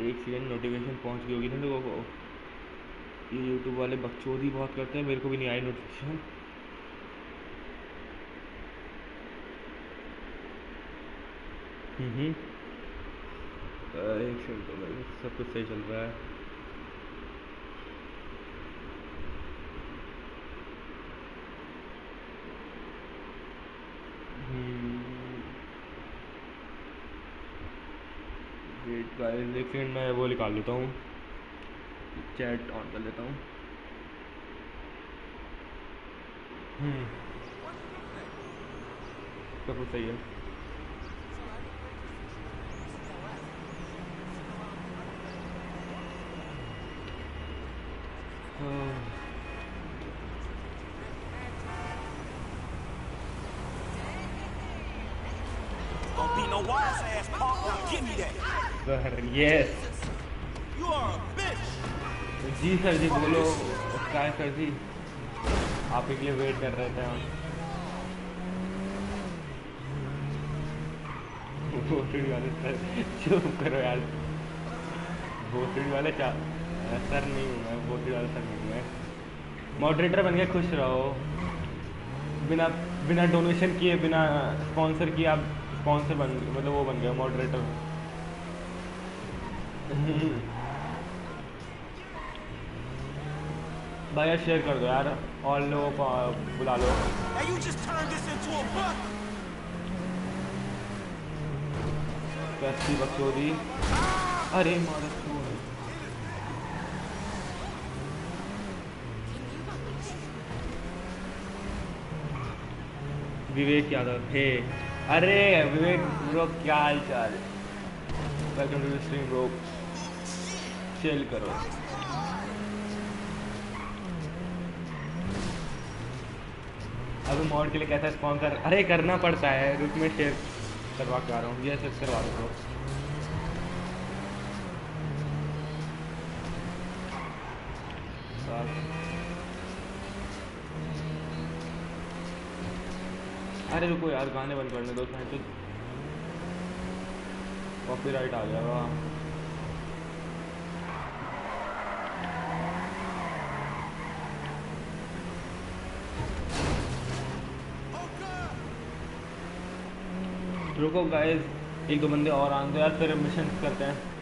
एक second notification पहुँच गई होगी ना लोगों को। ये यूट्यूब वाले बकचोदी बहुत करते हैं, मेरे को भी नहीं आई नोटिफिकेशन हम्म एक तो भाई, सब कुछ सही चल रहा है। वेट गाइस एक सेकंड मैं वो निकाल लेता हूँ। चैट ऑन कर लेता हूँ। हम्म। सब कुछ सही है। Gonna be no wise ass punk. Now give me that. Sir yes You are a bitch. जी सर जी बोलो। क्या है सर जी? आप के लिए वेट कर रहे थे हम। भोसड़ी वाले सर चुप करो यार। भोसड़ी वाले सर नहीं हूँ मैं भोसड़ी वाले सर नहीं हूँ मैं। मॉडरेटर बन के खुश रहो। बिना बिना डोनेशन किए बिना स्पॉन्सर किए आप स्पॉन्सर बन मतलब वो बन गए मॉडरेटर भाई यार शेयर कर दो यार। और लोगों को बुला लो. कैसी बकचोदी अरे विवेक यादव हे। अरे विवेक ब्रो क्या हाल चाल welcome to stream bro chill करो। अभी मॉड के लिए कैसा स्पॉन्सर अरे, करना पड़ता है। रुक में शेयर करवा के आ रहा हूँ। ये सब करवा दो। अरे, रुको यार, गाने बंद करने दो कॉपीराइट आ जाएगा रुको गाइस एक दो बंदे और दो यार, फिर मिशन करते हैं।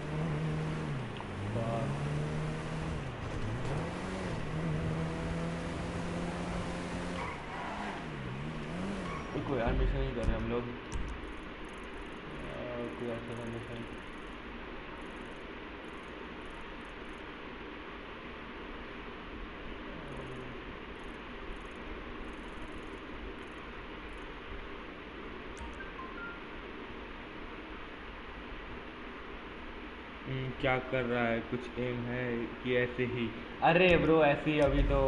कोई यार मिशन ही कर रहे हम लोग। कोई ऐसा मिशन हम्म, क्या कर रहा है? कुछ एम है कि ऐसे ही। अरे ब्रो ऐसे ही अभी तो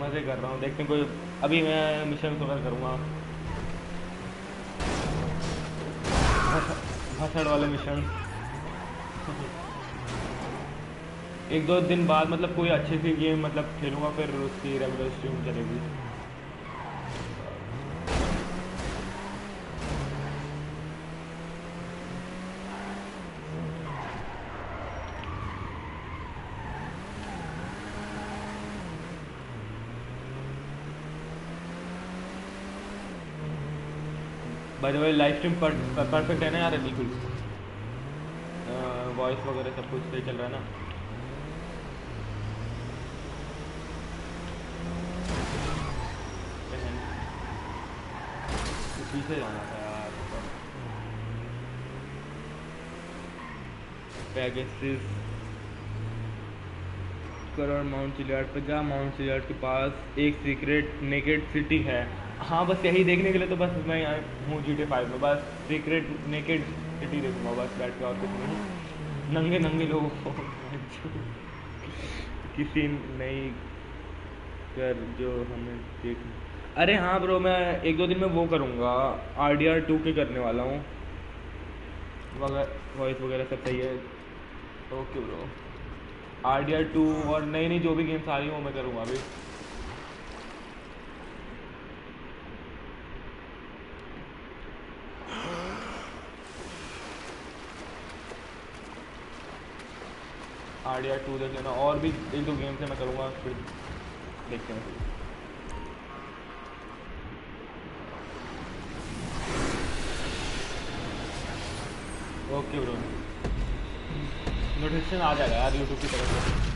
मज़े कर रहा हूँ। देखते हैं कोई अभी मैं मिशन कवर करूँगा। भसड़ वाले मिशन एक दो दिन बाद मतलब कोई अच्छी सी गेम मतलब खेलूँगा, फिर उसकी रेगुलर स्ट्रीम चलेगी। वे लाइव स्ट्रीम परफेक्ट है ना यार, बिल्कुल। वॉइस वगैरह सब कुछ सही चल रहा है ना। पीछे जाना था यार पैगेसिस करोड़ माउंट चिलियार्ड पर जा माउंट चिलियार्ड के पास एक सीक्रेट नेकेड सिटी है। हाँ बस यही देखने के लिए तो बस मैं यहाँ हूँ जी टी फाइव में। बस सीक्रेट नेकेड सिटी देखूँगा, बस, बैठ के और कुछ नहीं। नंगे नंगे लोगों को। किसी नहीं कर जो हमें देख अरे हाँ ब्रो मैं एक दो दिन में वो करूँगा। आर डी आर टू के करने वाला हूँ। वगैरह वॉइस वगैरह सब सही है। Okay bro R D R two और नई नई जो भी गेम्स आ रही हैं, वो मैं करूँगा अभी। आर डी टू देख लेना। और भी एक दो गेम से मैं करूँगा, फिर देखते हैं। ओके ब्रो नोटिफिकेशन आ जाएगा यार यूट्यूब की तरफ़ से।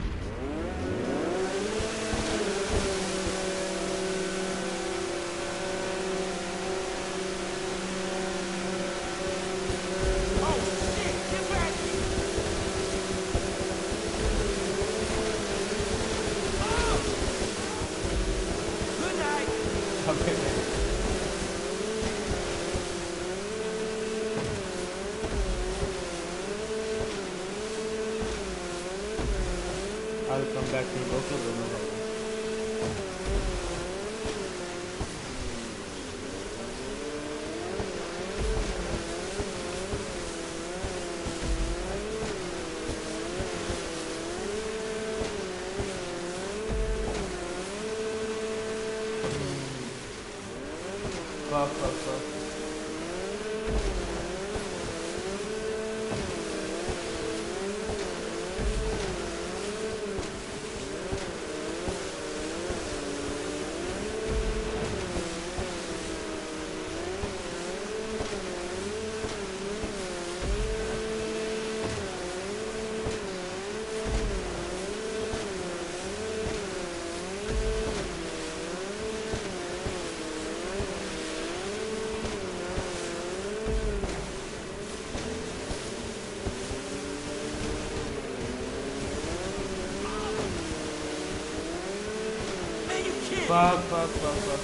pá, pá, pá.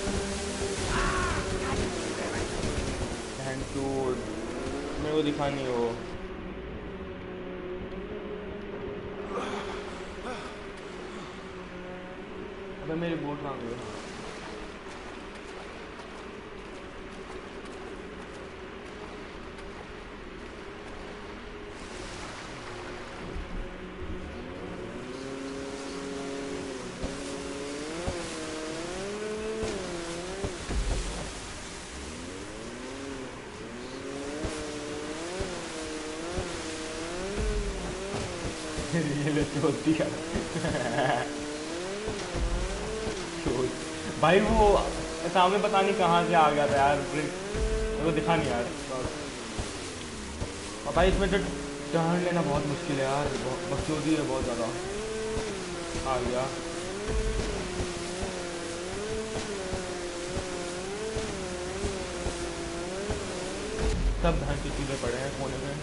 सामने पता नहीं कहाँ से आ गया था यार मेरे को दिखा नहीं यार। भाई इसमें तो टर्न लेना बहुत मुश्किल है यार बकचोदी है बहुत ज़्यादा। आ गया। सब धन की चीज़ें पड़े हैं कोने में।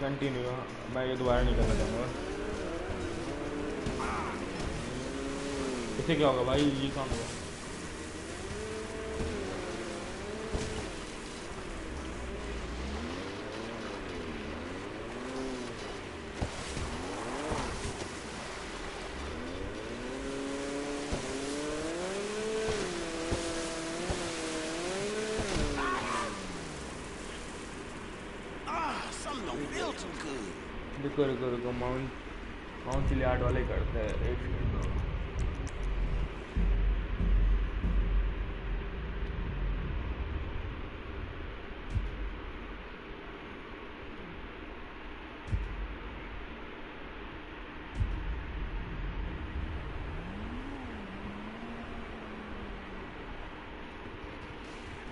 कंटिन्यू मैं ये दोबारा नहीं करना चाहूँगा। इसे क्या होगा भाई ये काम होगा Ah, something don't feel too good. रुको रुको रुको माउंट माउंट चिलियार्ड वाले करते हैं एक सेकंड रुको।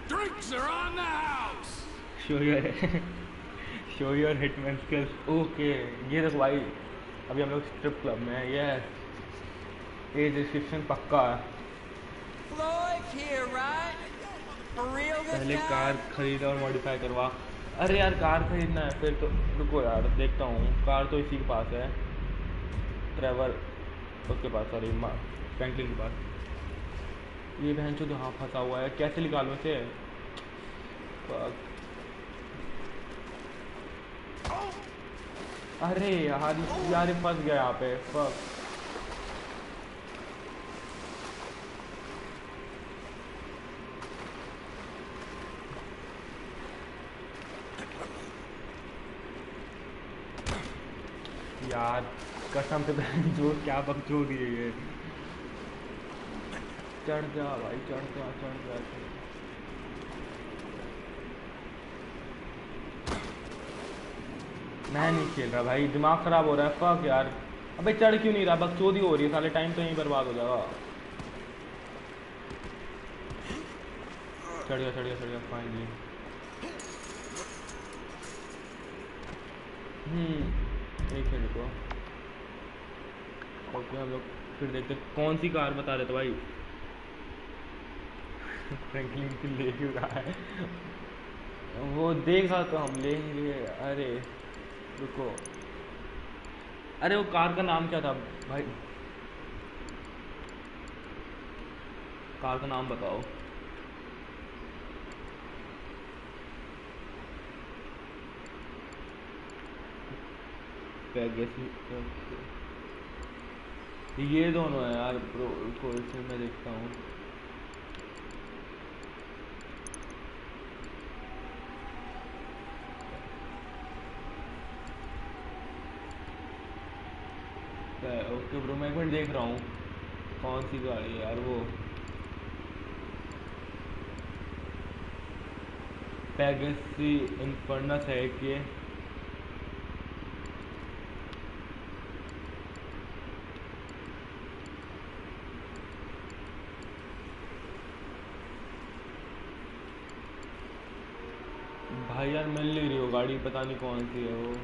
Drinks are on the house. Show your show your hitman skills okay ये देखो भाई अभी हम लोग स्ट्रिप क्लब में हैं ये एज रिस्ट्रिक्शन पक्का है। पहले कार खरीदा और मॉडिफाई करवा। अरे यार कार खरीदना है फिर तो रुको यार देखता हूँ। कार तो इसी के पास है। ट्रेवर उसके पास सॉरी फ्रैंकलिन के पास। ये बहन चो हाँ फंसा हुआ है कैसे निकालो इसे. अरे यार यार फंस गया यहाँ पे। फक यार, कसम से जो क्या बकचो दिए ये। चढ़ जा भाई चढ़ जा चढ़ जा। मैं नहीं खेल रहा भाई, दिमाग खराब हो रहा है फक यार। अबे चढ़ क्यों नहीं रहा? बस चोरी हो रही है, साले टाइम तो यहीं बर्बाद हो जाएगा चढ़ गया चढ़ गया चढ़ गया फाइनली हम्म एक मिनट को ओके हम लोग फिर देखते कौन सी कार बता रहे थे भाई? फ्रैंकलिन की ले रहा है। वो देखा तो हम लेंगे अरे। रुको। अरे वो कार का नाम क्या था? भाई। कार का नाम बताओ। ये दोनों है यार प्रो को इसमें मैं देखता हूँ। ओके ब्रो मैं एक मिनट देख रहा हूँ। कौन सी गाड़ी है यार वो? पैगसी इन्फर्नस है कि भाई यार मिल नहीं रही हो गाड़ी, पता नहीं कौन सी है वो।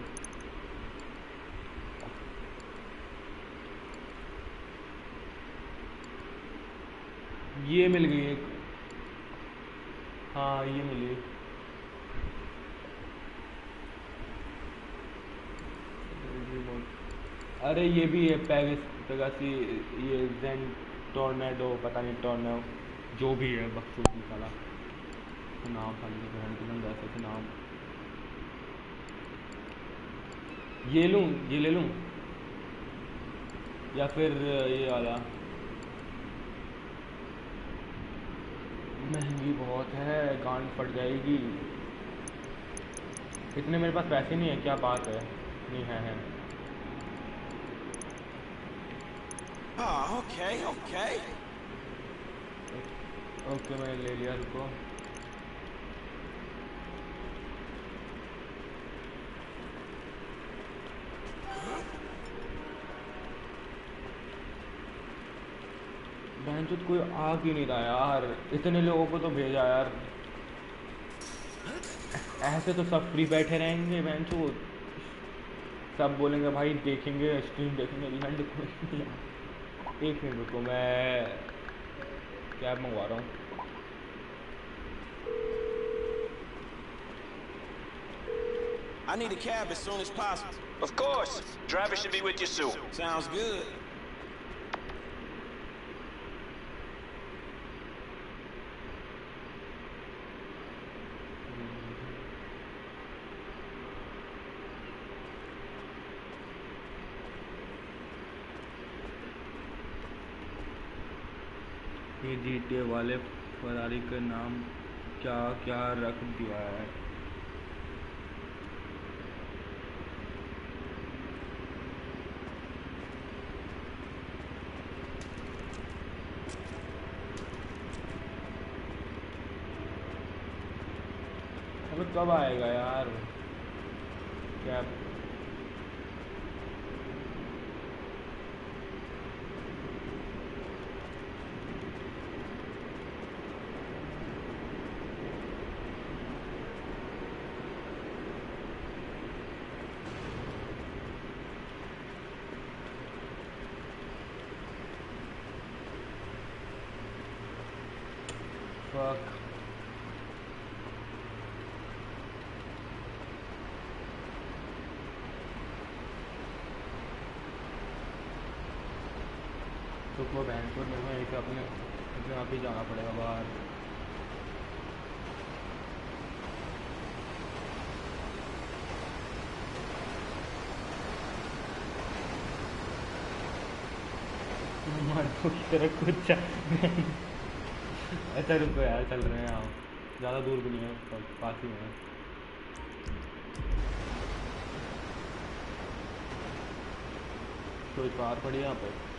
ये मिल गई एक। हाँ ये मिली अरे, ये भी है पैगिस पेगासी ये जेन टोर्नेडो पता नहीं टोर्नेडो जो भी है बखसूसी साला। नाम खाली बहन के नाम ऐसे नाम। ये लूँ, ये ले लूँ? या फिर, ये वाला? महँगी बहुत है गांड फट जाएगी। इतने मेरे पास पैसे नहीं है क्या बात है? नहीं है है। Okay okay, okay. ओके मैं ले लिया रुको बहन कोई आ क्यों नहीं रहा यार इतने लोगों को तो भेजा यार ऐसे तो सब फ्री बैठे रहेंगे बहन सब बोलेंगे भाई देखेंगे स्ट्रीम देखेंगे इवेंट एक मिनट रुको मैं कैब मंगवा रहा हूँ I need a cab as soon as possible. Of course. Driver should be with you soon. Sounds good. जीटे वाले फरारी का नाम क्या क्या रख दिया है? अबे कब आएगा यार? क्या fuck तो वो बहन को मेरे को एक अपने अपने आप ही जाना पड़ेगा बाहर तरह कुछ ऐसा रुको यार, चल रहे हैं आप ज़्यादा दूर भी नहीं है पास ही है। कोई कार पड़ी यहाँ पे?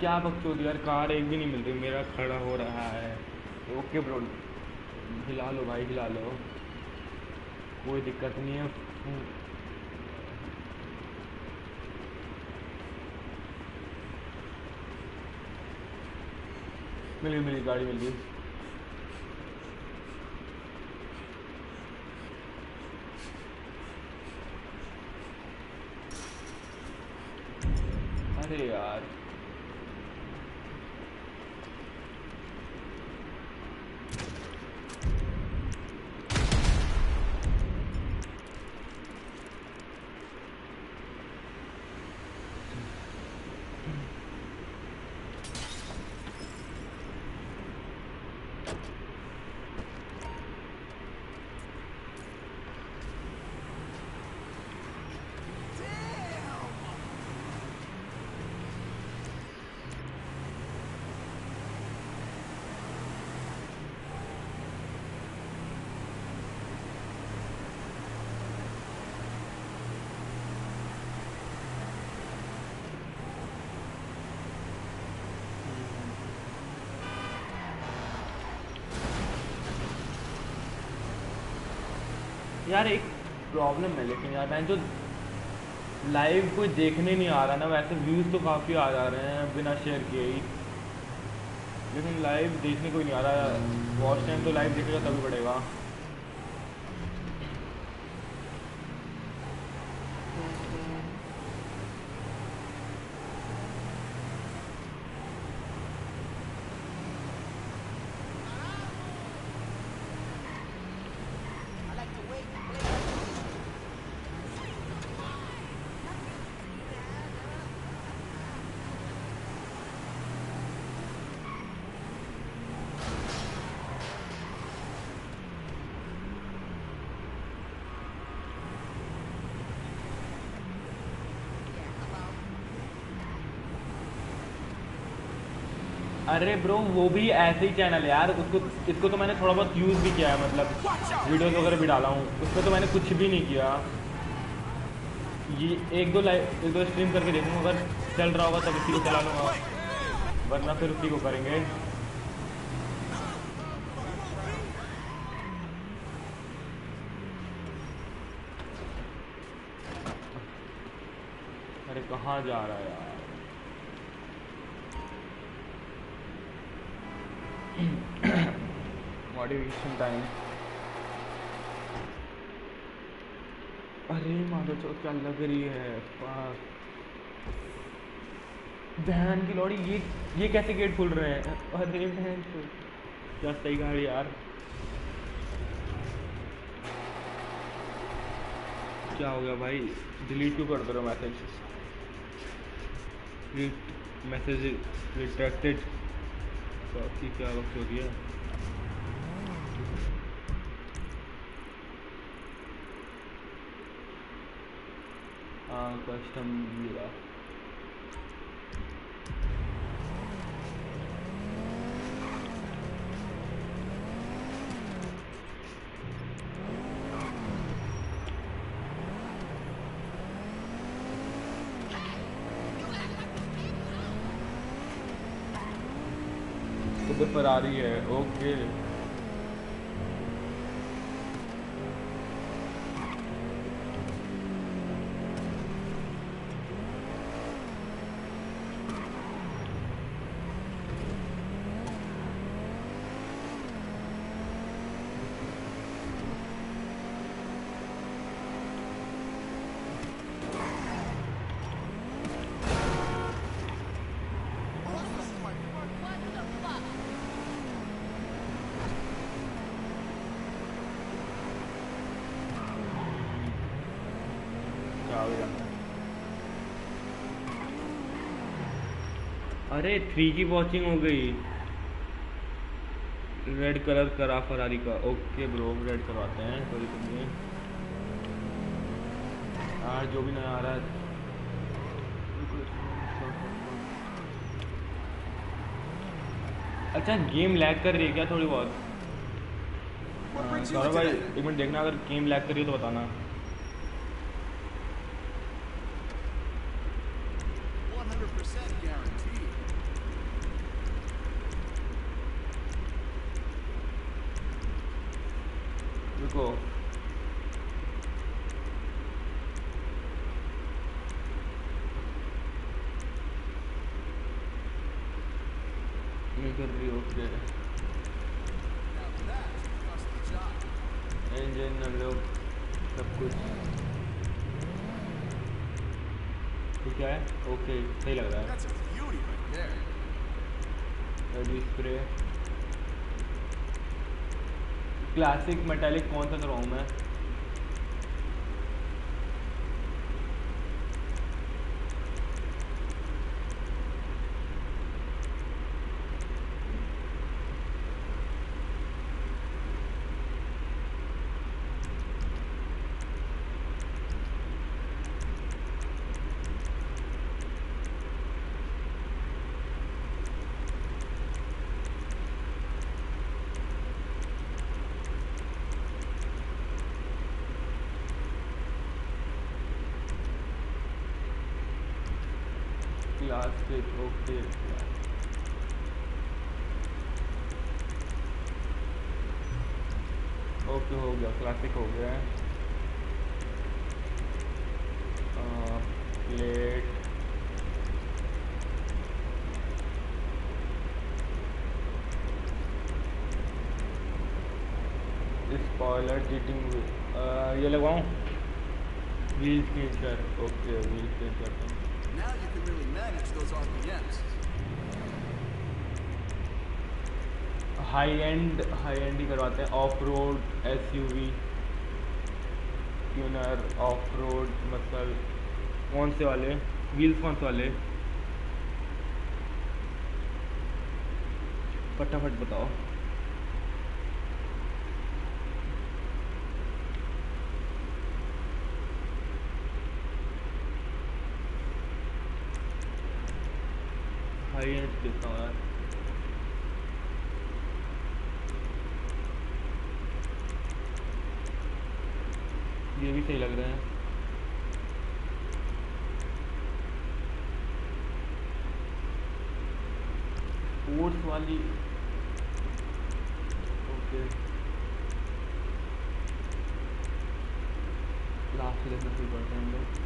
क्या बकचोद? यार कार एक भी नहीं मिल रही। मेरा खड़ा हो रहा है। ओके ब्रो हिला लो भाई हिला लो। कोई दिक्कत नहीं है। मिली मिली गाड़ी मिल गई अरे यार यार, एक प्रॉब्लम है, लेकिन यार, मैं जो लाइव कोई देखने नहीं आ रहा ना, वैसे व्यूज़ तो काफ़ी आ जा रहे हैं, बिना शेयर किए ही। लेकिन लाइव देखने कोई नहीं आ रहा वॉच टाइम तो लाइव देखेगा तभी बढ़ेगा। अरे ब्रो वो भी ऐसे ही चैनल है यार। उसको इसको तो मैंने थोड़ा बहुत यूज़ भी किया है मतलब वीडियोस वगैरह भी डाला हूँ। उसमें तो मैंने कुछ भी नहीं किया। ये एक दो लाइव एक दो स्ट्रीम करके देखूँगा, अगर चल रहा होगा तब इसी को चला लूँगा। वरना फिर उसी को करेंगे। अरे कहाँ जा रहा है यार टाइम अरे माधव चौक क्या लग रही है? बहन की लौड़ी, ये ये कैसे गेट खुल रहे हैं? अरे बहन चो क्या सही गाड़ी यार। क्या हो गया भाई? डिलीट क्यों कर दे मैसेज मैसेज रिट्रैक्टेड बाकी क्या वक्त हो गया हाँ कस्टम मिला तो फरारी है ओके क्या हो गया अरे थ्री की वॉचिंग हो गई। रेड कलर करा फरारी का। ओके ब्रो रेड करवाते हैं। कोई तो नहीं यार जो भी नया आ रहा है। अच्छा गेम लैग कर रही है क्या थोड़ी बहुत? हाँ, सौरभ भाई एक मिनट देखना अगर गेम लैग कर रही है तो बताना 100% guaranteed. रुको ये कर रही ओके इंजन लोग सब कुछ ये क्या है ओके सही लग रहा है That's a beauty right there. Ready spray classic metallic कौन सा करवाऊँ मैं क्लासिक ओके ओके हो गया क्लासिक हो गया है प्लेट स्पॉइलर चीटिंग ये लगवाऊँ wheel screen okay wheel screen Now you can really manage those RPMs. High end high end ही करवाते हैं। Off road S U V tuner off road मतलब कौन से वाले? व्हील्स कौन से वाले? फटाफट बताओ हाई एंड देखता हूँ यार ये भी सही लग रहे हैं स्पोर्ट्स वाली ओके लास्ट देखना शुरू करते हैं हम लोग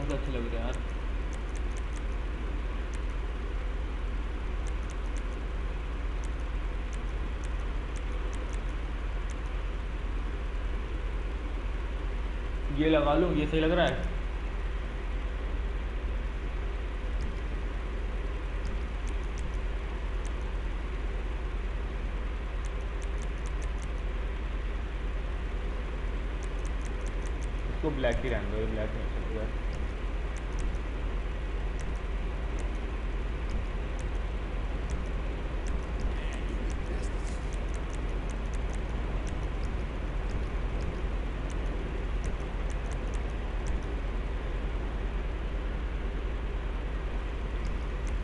सा अच्छा लग रहे है यार। ये लगा लूँ, ये सही लग रहा है? ब्लैक ही रहने दो ये ब्लैक नहीं अच्छा लग रहा है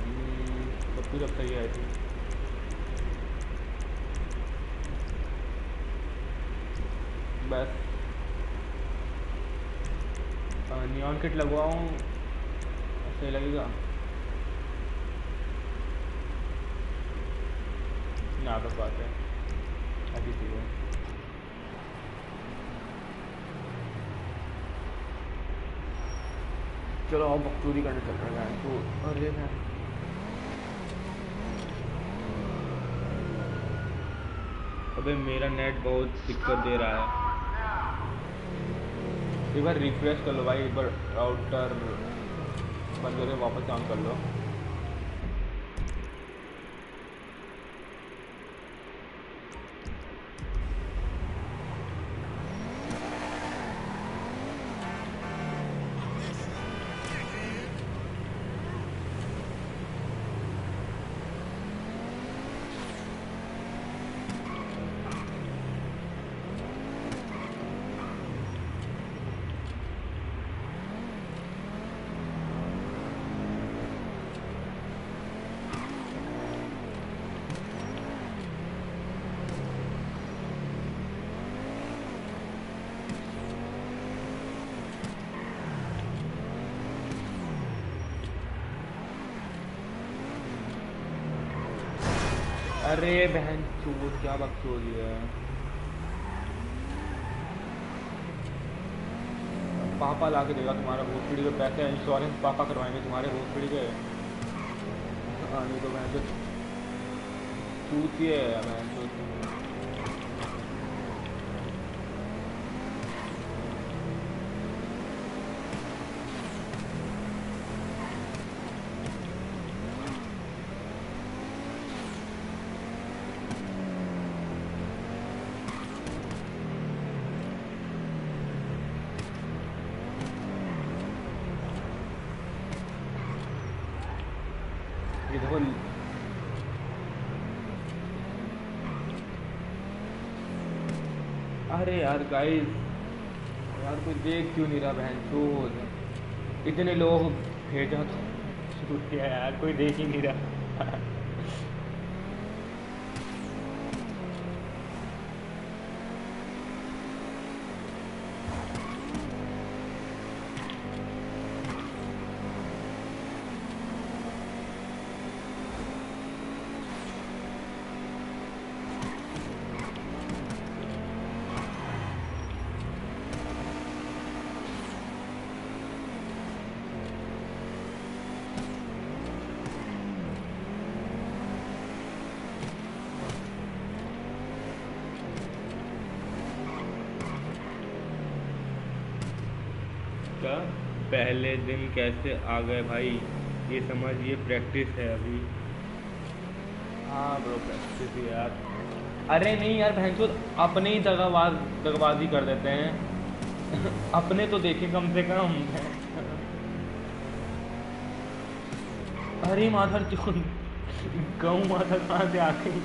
हम्म, सब कुछ अब सही है आई थिंक बस किट लगवाऊँ सही लगेगा। ना तो बात है। अभी चीज़ है। चलो अब मकसूरी करने चल रहे हैं। तो अरे मैं अबे मेरा नेट बहुत दिक्कत दे रहा है। एक बार रिक्वेस्ट कर लो भाई, एक बार राउटर बंद करके वापस ऑन कर लो। अरे बहन, चोर, क्या वक्त हो है पापा ला के देगा तुम्हारा हॉस्पिटल के पैसे इंश्योरेंस पापा करवाएँगे तुम्हारे हॉस्पिटल के। हाँ नहीं तो बहन है, बहन चूती ये देखो अरे यार गाइस यार कोई देख क्यों नहीं रहा बहन, चोर। इतने लोग भेजा तो छूट गया यार कोई देख ही नहीं रहा। क्या पहले दिन कैसे आ गए भाई? ये समझ ये प्रैक्टिस है अभी। हाँ ब्रो प्रैक्टिस ही यार। अरे नहीं यार भैंसो अपने ही दगाबाज दगाबाजी कर देते हैं। अपने तो देखे कम से कम। अरे माधर चोन गऊ माधर कहाँ से आ गई?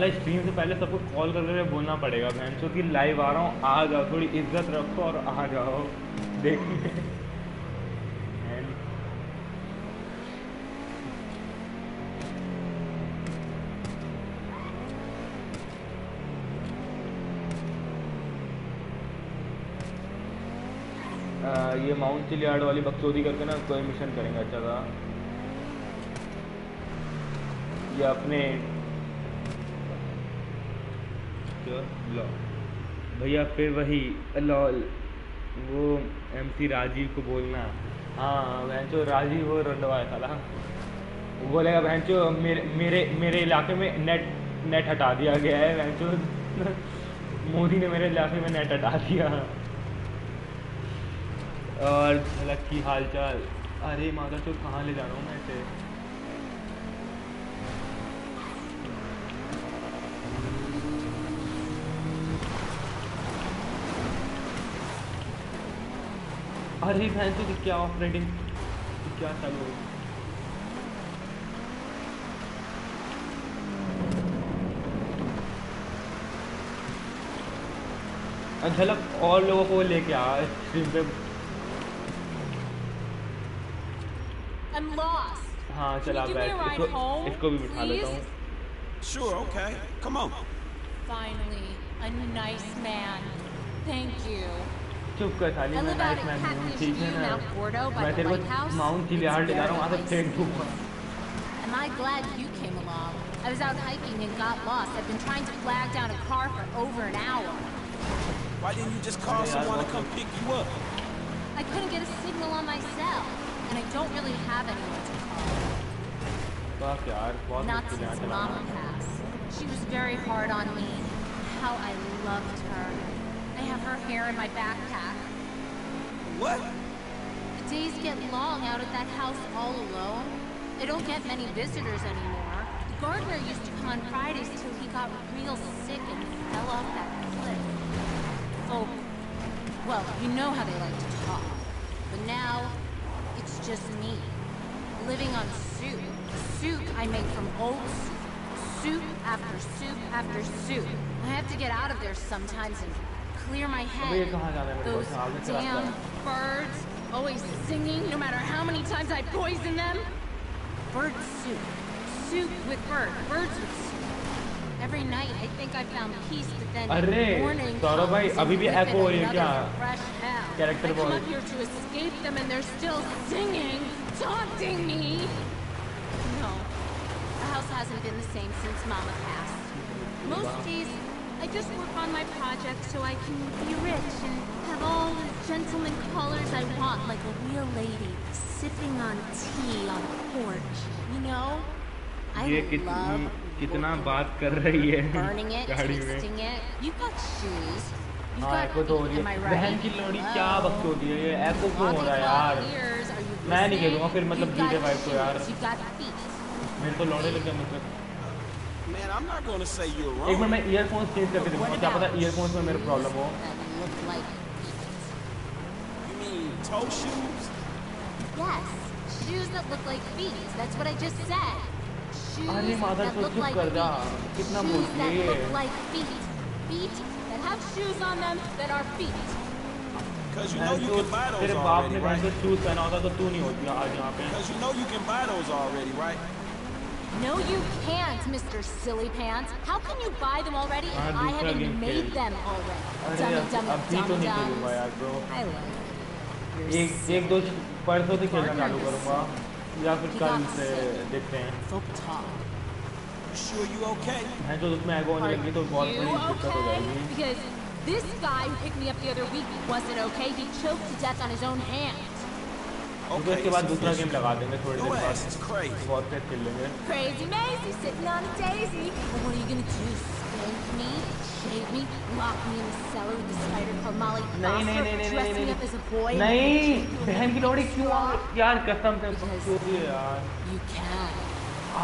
साला स्ट्रीम से पहले सबको कॉल करके बोलना पड़ेगा बहन चो कि लाइव आ रहा हूँ, आ जाओ, थोड़ी इज़्ज़त रखो और आ जाओ. देखने ये माउंट चिलियार्ड वाली बकचोदी करके ना कोई मिशन करेंगे अच्छा था. ये अपने क्या लॉ। भैया, फिर वही लॉल वो एमसी राजीव को बोलना। हाँ बहन चो राजीव वो रंडवा साला वो बोलेगा बहन चो मेरे मेरे मेरे इलाके में नेट नेट हटा दिया गया है बहन चो मोदी ने मेरे इलाके में नेट हटा दिया। और झलक की हाल चाल अरे माता चो कहाँ ले जा रहा हूँ मैं इसे? अरे बहन तो क्या ऑपरेटिंग क्या चालू हो? अच्छा और लोगों को लेके आ स्ट्रीम पे। हाँ चला बैठ इसको, इसको भी बिठा लेता हूँ। Sure, okay. चुप कर साली I मैं live out night at man हूँ Cactus ठीक है View, ना Mount Gordo, by मैं the तेरे lighthouse. को माउंट चिलियार्ड ले जा रहा हूँ वहाँ से It's फेंक दूँगा Am I glad you came along? I was out hiking and got lost. I've been trying to flag down a car for over an hour. Why didn't you just call Yeah, someone to well- come pick you up? I couldn't get a signal on my cell, and I don't really have anyone to call. बस यार बहुत Not मुश्किल है यहाँ since चलाना Mama passed. She was very hard on me. How I loved her. I have her hair in my backpack. What? The days get long out at that house all alone. They don't get many visitors anymore. The gardener used to come on Fridays till he got real sick and fell off that cliff. Oh, well, you know how they like to talk. But now, it's just me. Living on soup. Soup I make from old soup soup after soup after soup. I have to get out of there sometimes and clear my head. Those damn birds, always singing no matter how many times I poison them. Bird soup. Soup with bird. Birds with soup. Every night I think I found peace, but then Arre, morning Saurabh bhai, abhi bhi another ho rahi hai I come up here to escape them and they're still singing, taunting me. No, the house hasn't been the same since Mama passed. Most days, I just work on my project so I can be rich and have all the gentleman colors I want, like a real lady, sipping on tea on a porch. You know? I ये love कितनी कितना बात कर रही है it, गाड़ी में. You've got shoes. हाँ got एको तो हो रही है बहन की लोड़ी क्या Oh. बकचोदी है ये एको क्यों हो रहा है यार you मैं नहीं खेलूँगा फिर मतलब डीजे got को यार. मेरे तो लौड़े लग गए मतलब Man, I'm not gonna say you're wrong. एक. मिनट मैं ईयरफोन्स चेंज करके देखूँगा क्या पता ईयरफोन्स में मेरे प्रॉब्लम हो toe shoes? Yes. Shoes that look like feet. That's what I just said. Shoes that look like feet. Shoes that look like feet. Feet that have shoes on them that are feet. Cause you know you can buy those already, right? Cause you know you can buy those already, right? No, you can't, Mr. Silly Pants. How can you buy them already if I haven't made them already? Dummy, dummy, dummy, dummy. I love एक एक दो परसों से खेलना चालू करूँगा या फिर कल से देखते हैं sure you okay? मैं जो उसमें एगो होने लगी तो बहुत बड़ी दिक्कत हो जाएगी Because this guy who picked me up the other week wasn't okay. He choked to death on his own hand. Okay. उसके बाद दूसरा गेम लगा देंगे थोड़ी देर बाद बहुत तेज खेल लेंगे Crazy Maisie sitting on a daisy. What are you gonna do? Spank me? Shave me? Lock me in the cellar with the spider called Molly नहीं नहीं Foster? नहीं नहीं Dress नहीं me नहीं up as a boy? and नहीं put you in a बहन की लोड़ी क्यों आ straw? यार कसम से सोती है यार You can.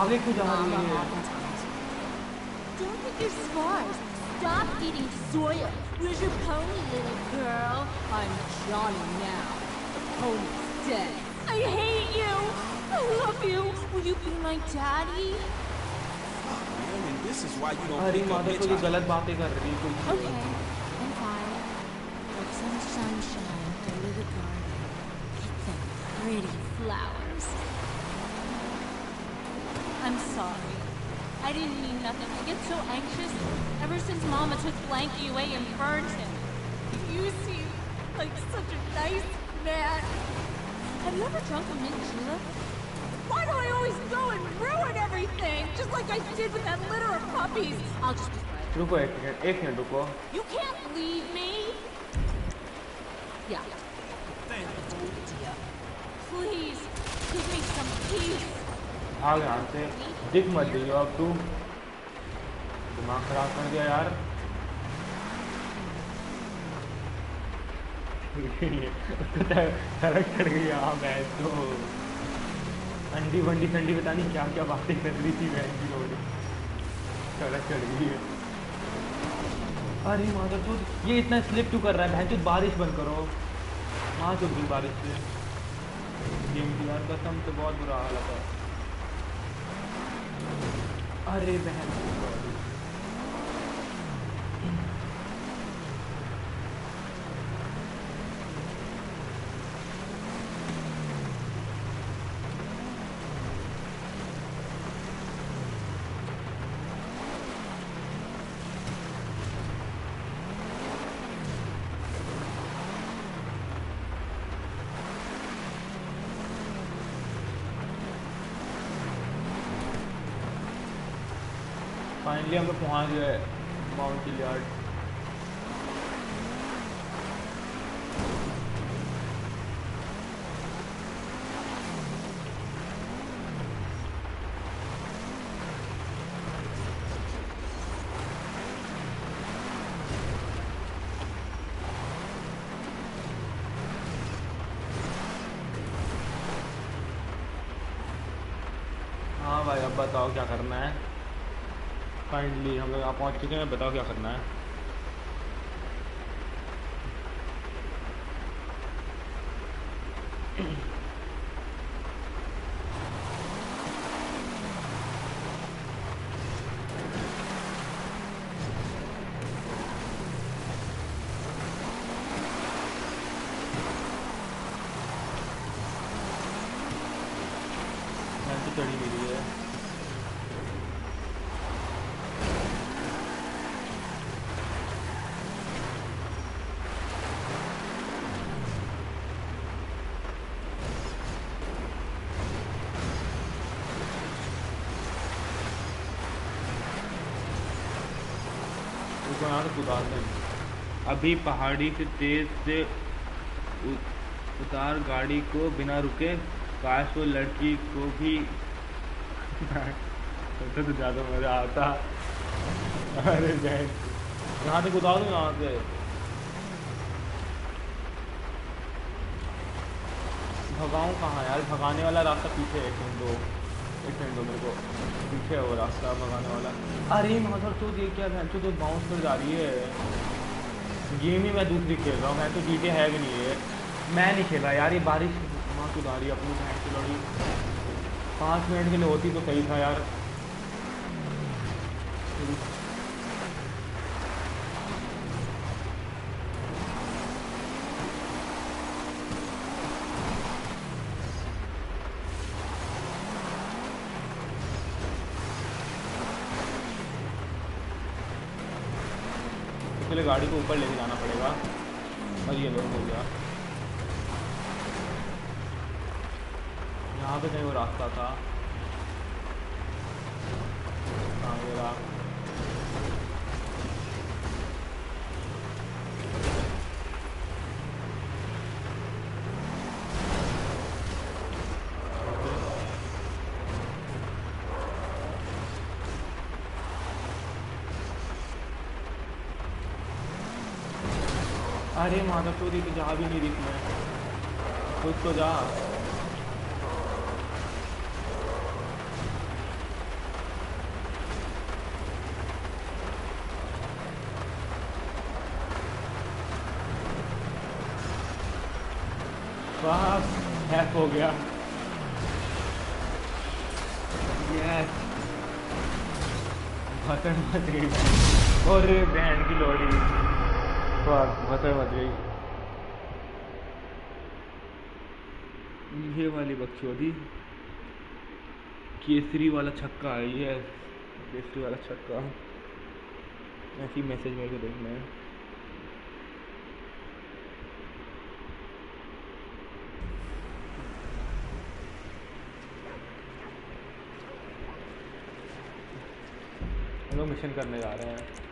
आगे क्यों जा Mama रही है oftentimes. Don't pick your scars. Stop eating soil. Where's your pony, little girl? I'm Johnny now. The pony's dead. I hate you. I love you. Will you be my daddy? Man, and this is why you don't अरे pick up माधर तो ये hitchhikers. गलत बातें कर रही है कुछ Okay, I'm fine. Put some sunshine, go to the garden. Pick them pretty flowers. I'm sorry. I didn't mean nothing. I get so anxious ever since Mama took Blanky away and burned him. You seem like such a nice man. Have you ever drunk a mint julep? Why do I always go and ruin everything? Just like I did with that litter of puppies. I'll just be quiet. रुको एक minute एक minute रुको You can't leave me. Yeah. Oh dear. Please, give me some peace. भाग यहाँ से दिख मत दियो अब तू दिमाग खराब कर दिया यार उसको सड़क चढ़ गई हाँ मैं तो अंडी वंडी, ठंडी, पता नहीं क्या क्या बातें कर रही थी बहन की लोड़ी सड़क चढ़ गई है। अरे माधर तू ये इतना स्लिप क्यों कर रहा है बहन, तू बारिश बंद करो। वहाँ चुप गई बारिश से? गेम की यार, कसम से बहुत बुरा हालत है। अरे बहन फाइनली हम लोग पहुँच गए माउंट हाँ यार्ड बताओ क्या करना काइंडली हम लोग आप पहुँच चुके हैं बताओ क्या करना है मैं तो चढ़ी मिली है यहाँ से अभी पहाड़ी से तेज से उतार गाड़ी को बिना रुके, काश वो लड़की को भी तो तो ज़्यादा मज़ा आता। अरे यहाँ से कुदा दूँ यहाँ से। भगाऊँ कहाँ यार? भगाने वाला रास्ता पीछे है मिनट, दो। एक मिनट दो मेरे को पीछे हो रास्ता भगाने वाला अरे मदर तो ये क्या तू तो बाउंस पर जा रही है। गेम ही मैं दूसरी खेल रहा हूँ, मैं तो जीते है भी नहीं है मैं नहीं खेला यार, ये बारिश, माँ है, अपनी भैंस लड़ी। पाँच मिनट के लिए होती तो सही था यार इसलिए गाड़ी को ऊपर लेके जाना पड़ेगा और ये लोग हो गया यहाँ पे कहीं वो रास्ता था हाँ ये रहा अरे माता चोरी तो जा भी नहीं रही मैं कुछ तो जा। बस, हैक हो गया। यस गई और बहन की लोड़ी। गई ये वाली बकचोदी। केसरी वाला छक्का है ये केसरी वाला छक्का। ऐसी मैसेज मेरे को देखना है। हम लोग मिशन करने जा रहे हैं।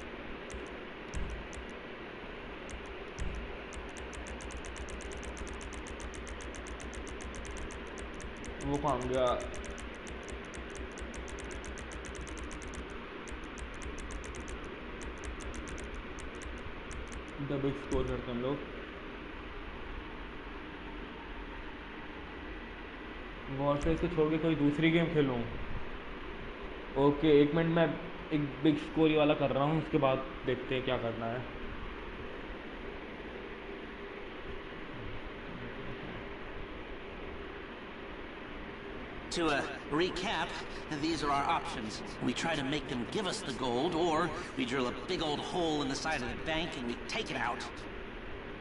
वो कहाँ गया? डबल स्कोर करते हम लोग। वॉरफेयर से छोड़ के कोई दूसरी गेम खेलूँ? ओके एक मिनट मैं एक बिग स्कोर वाला कर रहा हूँ, उसके बाद देखते हैं क्या करना है। To uh, recap, these are our options. We try to make them give us the gold, or we drill a big old hole in the side of the bank and we take it out.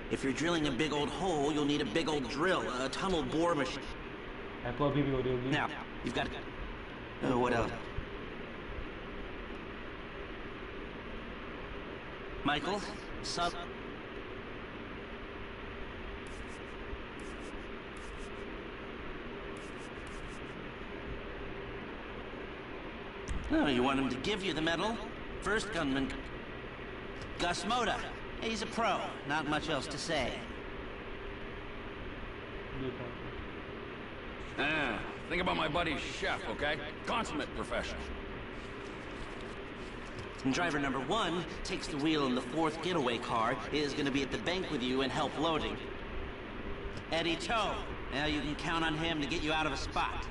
If you're drilling a big old hole, you'll need a big old drill, a tunnel bore machine. Now, you've got to... Uh, what else? Michael, sub... Oh, you want him to give you the medal? First gunman, Gus Moda. He's a pro. Not much else to say. Ah, think about my buddy Chef, okay? Consummate professional. And driver number one takes the wheel in the fourth getaway car, is gonna be at the bank with you and help loading. Eddie Toe. Now you can count on him to get you out of a spot.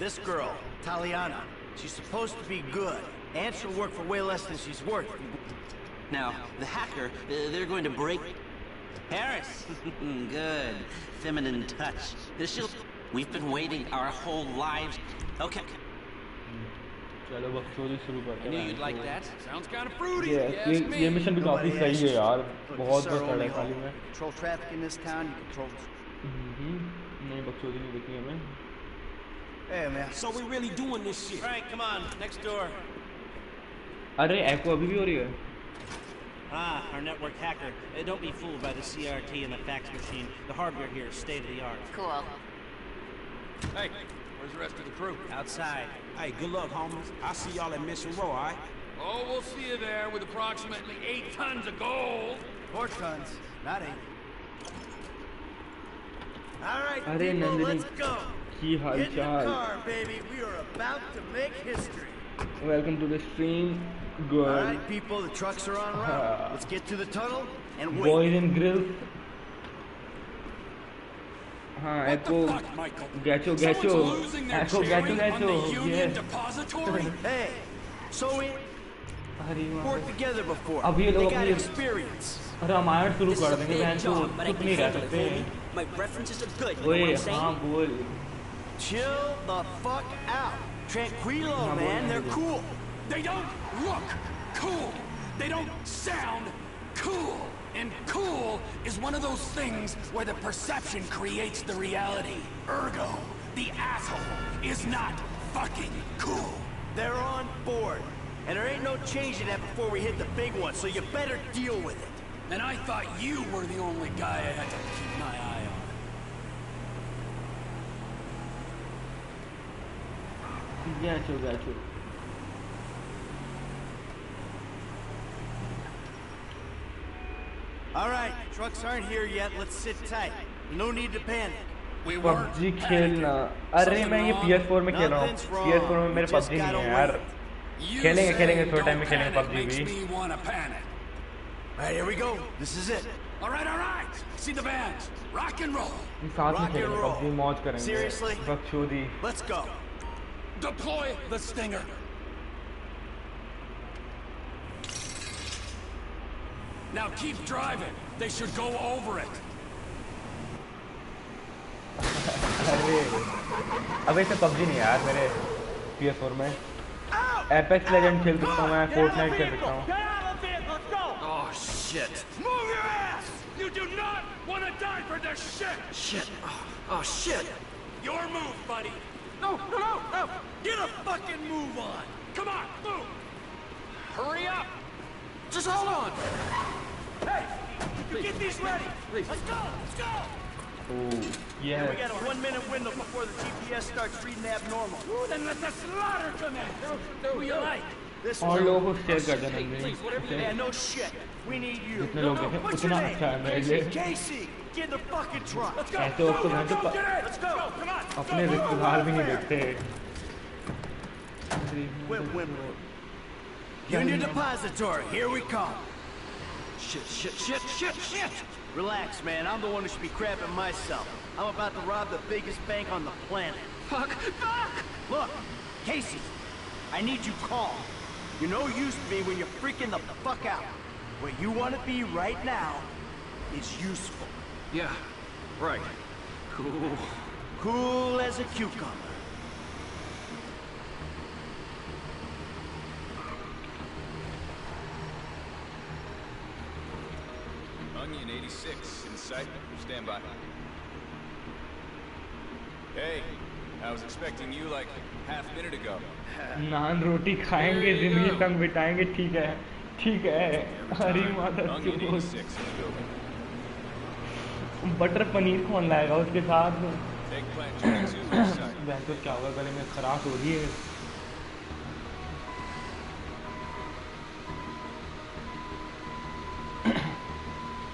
This girl, Taliana, she's supposed to be good, and she'll work for way less than she's worth. Now, the hacker, uh, they're going to break... Paris! Good. Feminine touch. Uh, She'll... We've been waiting our whole lives. Okay. चलो बकचोदी शुरू करते I knew हैं you'd like that. Sounds kind of fruity, ये if you ये ask ये me. Mission भी काफी Nobody सही asked है you. यार Look, बहुत this is बस our है only खाली hope. में Control traffic in this town, you control... हम्म, नहीं बकचोदी नहीं देखी हमें Hey, man. So we really doing this shit. Frank, come on, next door. अरे एको अभी भी हो रही है Ah, our network hacker. Uh, don't be fooled by the CRT and the fax machine. The hardware here is state of the art. Cool. Hey, where's the rest of the crew? Outside. Hey, good luck, homies. I'll see y'all at Mission Row, all right? Oh, we'll see you there with approximately eight tons of gold. Four tons, not eight. All right, अरे people, Nandini let's go. की Get in the हालचाल car, baby. We are about to make history. Welcome to the stream All girl right, people, the trucks are on route. Let's get to the tunnel and wait. Boys and grills हाँ What the echo fuck, Michael? Gotcha Someone's gotcha losing their echo gotcha cherry on gotcha the Union yes Depository? Hey, so we अरे वहाँ worked पे- together before. अब ये They लोग got अपनी- experience. Ramayan शुरू This is कर a देंगे big बहन तो job, but I चुप can नहीं रह handle it, सकते homie. My references are good, you know ओए what I'm saying? हाँ बोल Chill the fuck out. Tranquilo, man. They're cool. They don't look cool. They don't sound cool. And cool is one of those things where the perception creates the reality. Ergo, the asshole is not fucking cool. They're on board. And there ain't no changing that before we hit the big one, so you better deal with it. And I thought you were the only guy I had to keep my eye on. Gotcha gotcha All right, trucks aren't here yet. Let's sit tight. No need to panic. We weren't PUBG panicking. खेलना अरे मैं ये Something P S four में खेल रहा हूँ Nothing's P S four में wrong. मेरे We just पबजी नहीं gotta है यार wait. You खेलेंगे, खेलेंगे, saying थोड़े टाइम में don't खेलेंगे panic PUBG makes भी। me wanna panic. All right, here we go. This is it. All right, all right. See the bands. Rock and roll. साथ में Rock and खेलेंगे roll. PUBG मौज करेंगे Seriously? बकचोदी Let's go. Deploy the stinger. Now keep driving. They should go over it. अरे अबे इसे PUBG नहीं है यार मेरे पी एस फोर में एपेक्स लेजेंड खेल सकता हूँ मैं फोर्टनाइट खेल सकता हूँ Oh, shit. Move your ass! You do not want to die for this shit! Shit. Oh, oh shit. Your move, buddy. No, no, no, no. Get a fucking move on. Come on, move. Hurry up. Just hold on. Hey, you get these ready. Let's go, let's go. Oh We yes got a one-minute window before the GPS starts reading abnormal. Ooh, then let the slaughter come in. Who you like? This is और a- लोगों को share कर देना Yeah, इसे no shit. We need you. जितने लोग हैं What's उतना your अच्छा है मेरे name? लिए Casey, get in the fucking truck. Let's go. ऐसे वक्त तो go, मैं तो go, प- get in. Let's go. Come on. अपने go, रिश्तेदार भी नहीं go. देखते Wait, wait, Union Depository, here we come. Shit, shit, shit, shit, shit. Relax, man. I'm the one who should be crapping myself. I'm about to rob the biggest bank on the planet. Fuck, fuck. Look, Casey, I need you calm. You're no use to me when you're freaking the fuck out. Where you want to be right now is useful. Yeah, right. Cool. Cool as a cucumber. Onion 86 in sight. Stand by. Hey, I was expecting you like half minute ago. नान रोटी खाएंगे जिंदगी तंग बिताएंगे ठीक है ठीक है हरी माता Onion Butter paneer कौन लाएगा उसके साथ। तो क्या होगा गले में खराश हो रही है।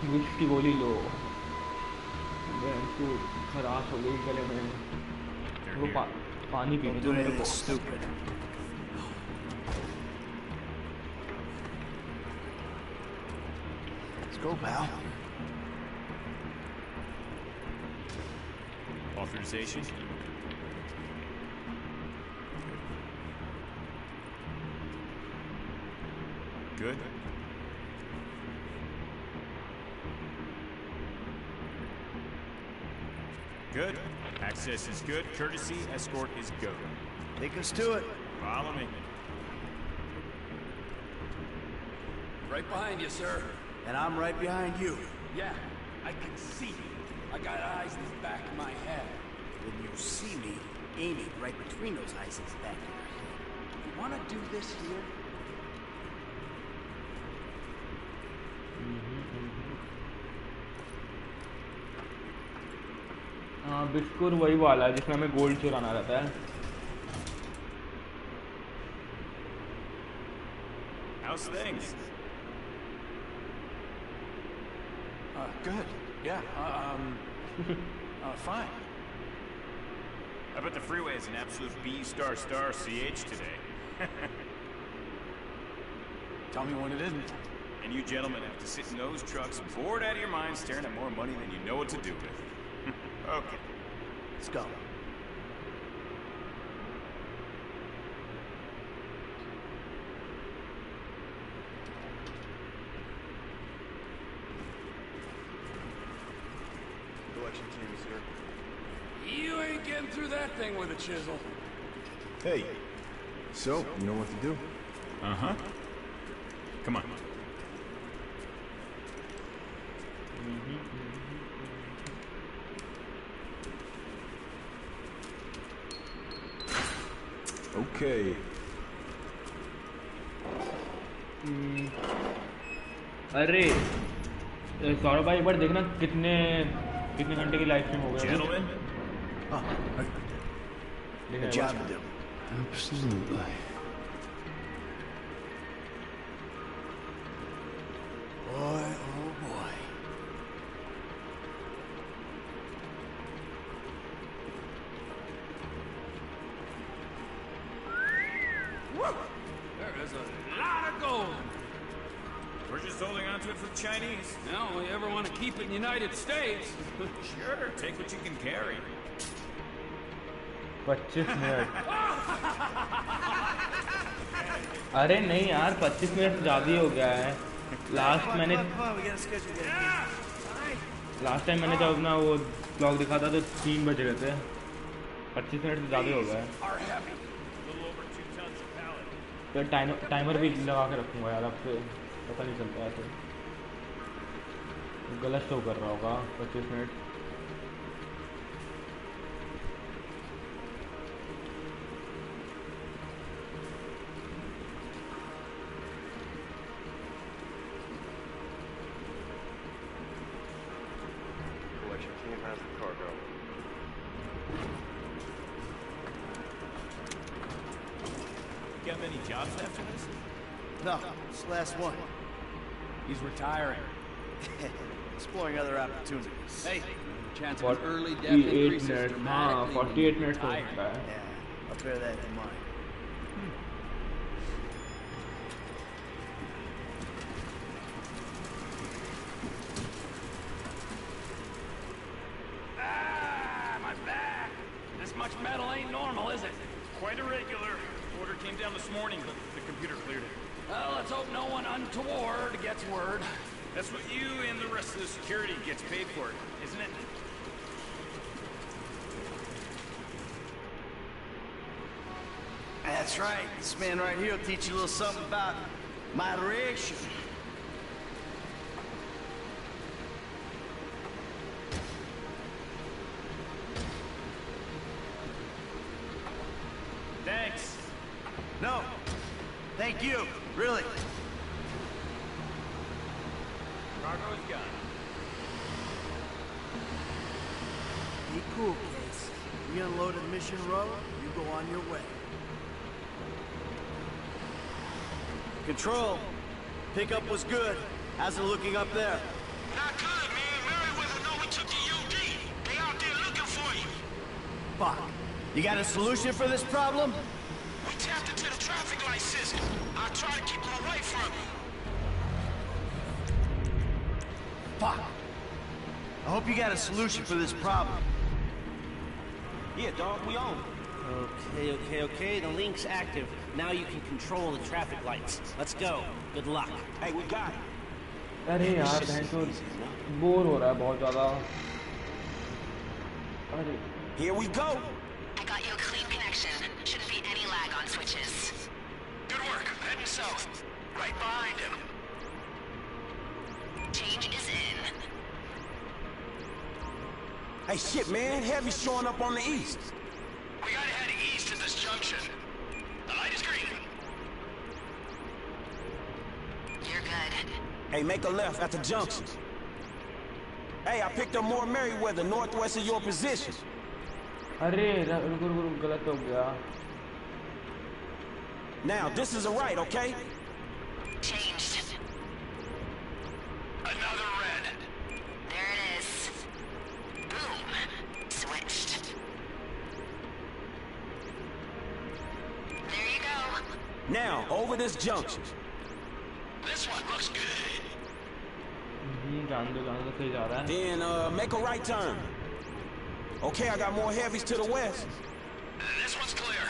विक्स की गोली लो। बहन तो खराश हो गई गले में। वो पा, पानी पीने दो। मेरे को go, pal. Authorization? Good. Good. Access is good. Courtesy escort is go. Take us to it. Follow me. Right behind you, sir. And I'm right behind you. Yeah, I can see you. I got eyes in the back of my head. When you see me, aim it right between those eyes in the back of your head. You wanna do this here? हाँ बिस्कुर वही वाला है जिसमें हमें gold चुराना रहता है How's things? Uh, good. Yeah, uh, um, uh, fine. I bet the freeway is an absolute B star star CH today. Tell me when it isn't. And you gentlemen have to sit in those trucks, bored out of your minds, staring at more money than you know what to do with. okay. Let's go. Collection team is here. You ain't getting through that thing with a chisel. Hey, so, you know what to do? Uh huh. Come on. Okay. अरे ए, सौरभ भाई एक बार देखना कितने कितने घंटे की live stream हो गई Gentlemen, Oh, देखना a job to do. Absolutely. पच्चीस मिनट अरे नहीं यार, पच्चीस मिनट ज़्यादा ही गया है लास्ट मैंने. लास्ट टाइम मैंने जब अपना वो ब्लॉग दिखा था तो तीन बज रहे थे पच्चीस मिनट से ज़्यादा हो गया है. तो टाइमर भी लगा के रखूँगा यार, अब से पता नहीं चलता है तो गलत शो कर रहा होगा, पच्चीस minute cargo. You got many jobs after this? No, it's the last one. He's retiring. Exploring other opportunities. Hey, chance of early death increases minutes, dramatically. 48 minutes. Yeah, I'll bear that in mind. Teach you a little something about moderation. Thanks. No. Thank you. Really. Cargo's gone. Be cool, Case. We unloaded Mission Row. You go on your way. Control. Pickup was good. How's it looking up there? Not good, man. Merriweather know we took the UD. They out there looking for you. Fuck. You got a solution for this problem? We tapped into the traffic light system. I try to keep them away from you. Fuck. I hope you got a solution for this problem. Yeah, dog, we own. Okay, okay, okay. The link's active. Now you can control the traffic lights. Let's go. Good luck. Hey, we got it. अरे यार बहन तो bore हो रहा है बहुत ज्यादा अरे Here we go. I got you a clean connection. Shouldn't be any lag on switches. Good work. Heading south. Right behind him. Change is in. Hey, shit, man. Heavy's showing up on the east. Hey, make a left at the junction. Hey, I picked up more Merriweather northwest of your position. अरे र- रुको रुको रुको गलत हो गया Now, this is a right, okay? Changed. Another red. There it is. Boom. Switched. There you go. Now, over this junction. जान दो जान दो सही जा रहा है Then, uh, make a right turn. Okay, I got more heavies to the west. This one's clear.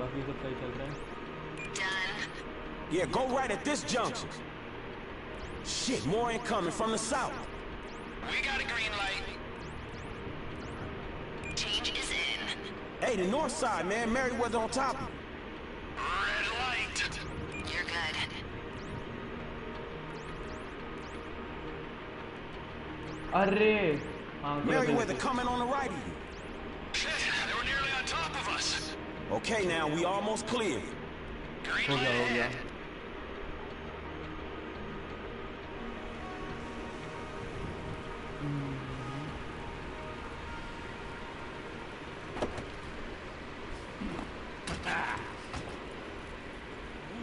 बाकी सब सही चल रहा है Done. Yeah, go right at this junction. Shit, more incoming from the south. We got a green light. Change is in. Hey, the north side, man. Merriweather on top of it. Arre! Merriweather coming on the right of you. Shit, they were nearly on top of us. Okay, now we almost clear. Green oh, yeah, oh,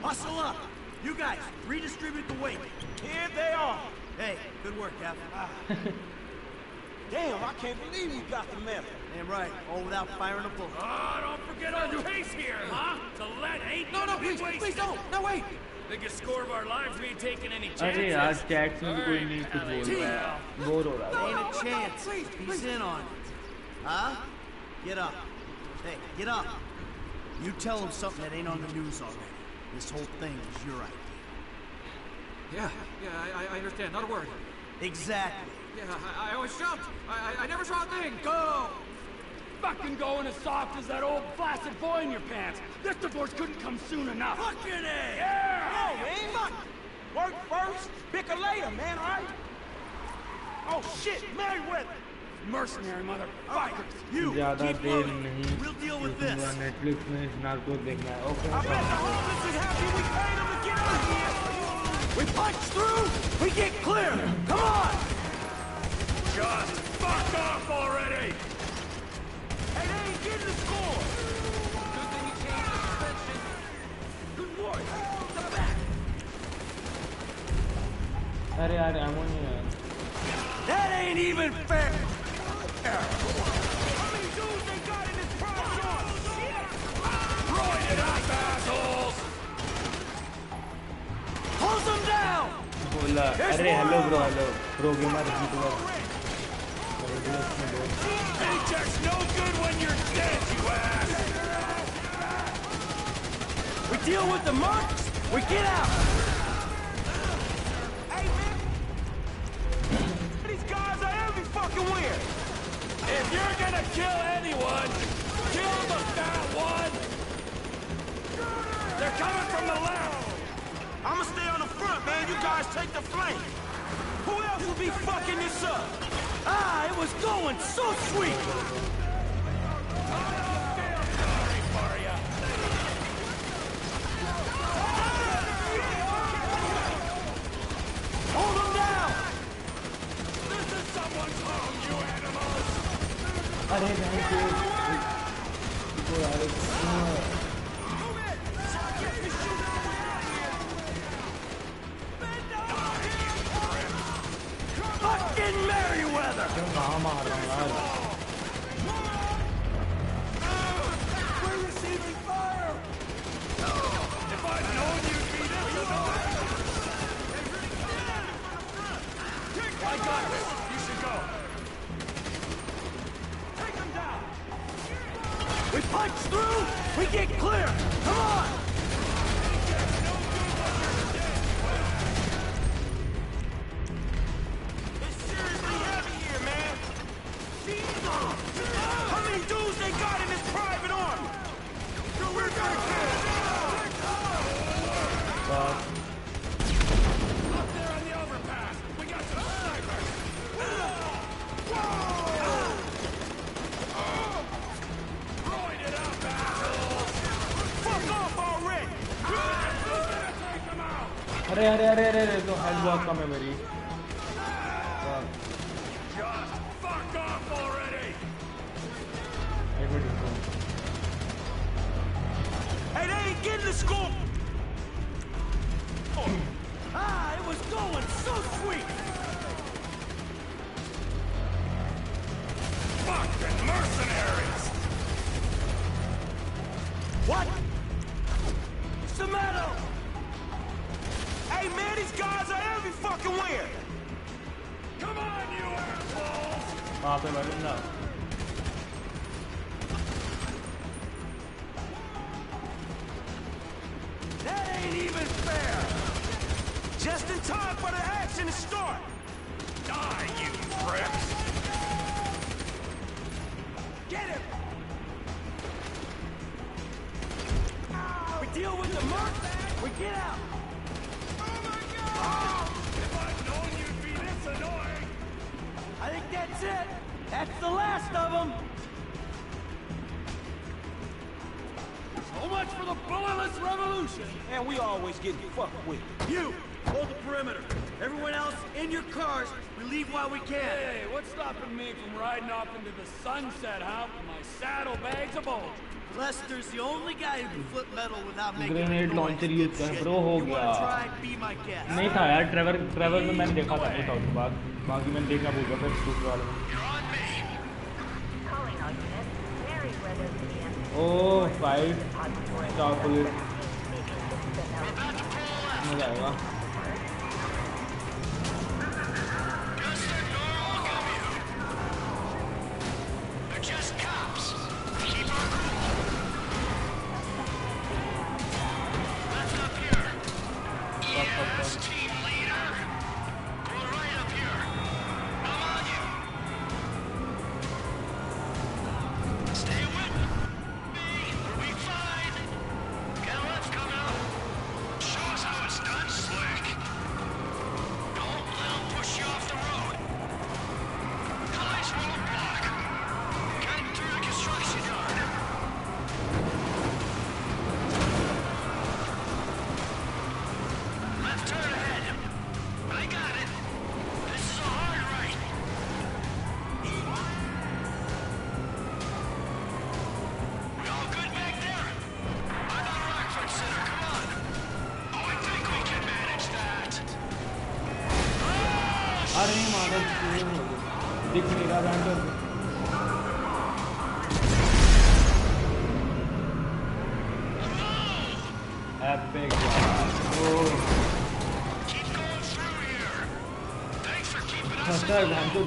Hustle up! You guys, redistribute the weight. good work, Cap. Damn, I can't believe you got the medal. Damn right, all without firing a bullet. Ah, don't forget our pace here, huh? The lead ain't No, no, gonna be please, wasted. please don't. No, wait. Biggest score of our lives, we ain't taking any chances. अरे यार chats में भी कोई नहीं कुछ बोल रहा है बोर हो रहा है Ain't a chance. He's in on it. Huh? Get up. Hey, get up. You tell him something that ain't on the news already. This whole thing is your idea. Yeah, yeah, I, I understand. Not a word. Exactly. Yeah, I, I always jumped. I, I, I never saw a thing. Go! Fucking going as soft as that old flaccid boy in your pants. This divorce couldn't come soon enough. Fucking A! Yeah! Oh, man, look. Work first, bicker later, man, all right? Oh, shit, Merriweather. Mercenary motherfuckers. You, ज़्यादा keep देर loading. नहीं We'll deal with देखूंगा this. Netflix में narco देखना है I okay We punch through, we get clear! Come on! Just fuck off already! Hey, they ain't getting the score! Good thing you changed the suspension. Good work! Back! That, I, I want you. that ain't even fair! How many dudes बोला अरे hello bro hello pro gamer YouTuber Paycheck's no good when you're dead, you ass! We deal with the mercs, we get out. Hey, man. These guys are every fucking where. If you're gonna kill anyone, kill the fat one! They're coming from the left! I'ma stay on the front, man. You guys take the flank. Who else will be fucking this up? Ah, it was going so sweet! अरे अरे अरे अरे तो health का कम fair. Just in time for the action to start. Die, you pricks. Get him. We deal with the merc, we get out. Oh my god! If I'd known you'd be this annoying. I think that's it. That's the last of them. the bulletless revolution. And we always getting fucked with. You, hold the perimeter. Everyone else, in your cars. We leave while we can. Hey, what's stopping me from riding off into the sunset, huh? With my saddlebags of old. Lester's the only guy who can flip metal without making grenade a noise. Launcher use कर Shit. Pro हो You गया wanna try? Be my guest. नहीं था यार Trevor Trevor में मैंने देखा था साउथ पार्क बाकी मैंने देखना भूल गया फिर दूसरे वाले में ओ फाइट 那个。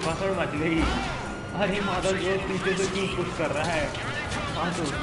तो मच गई। अरे माधव जो पीछे से क्यों कुछ कर रहा है? हाँ तो।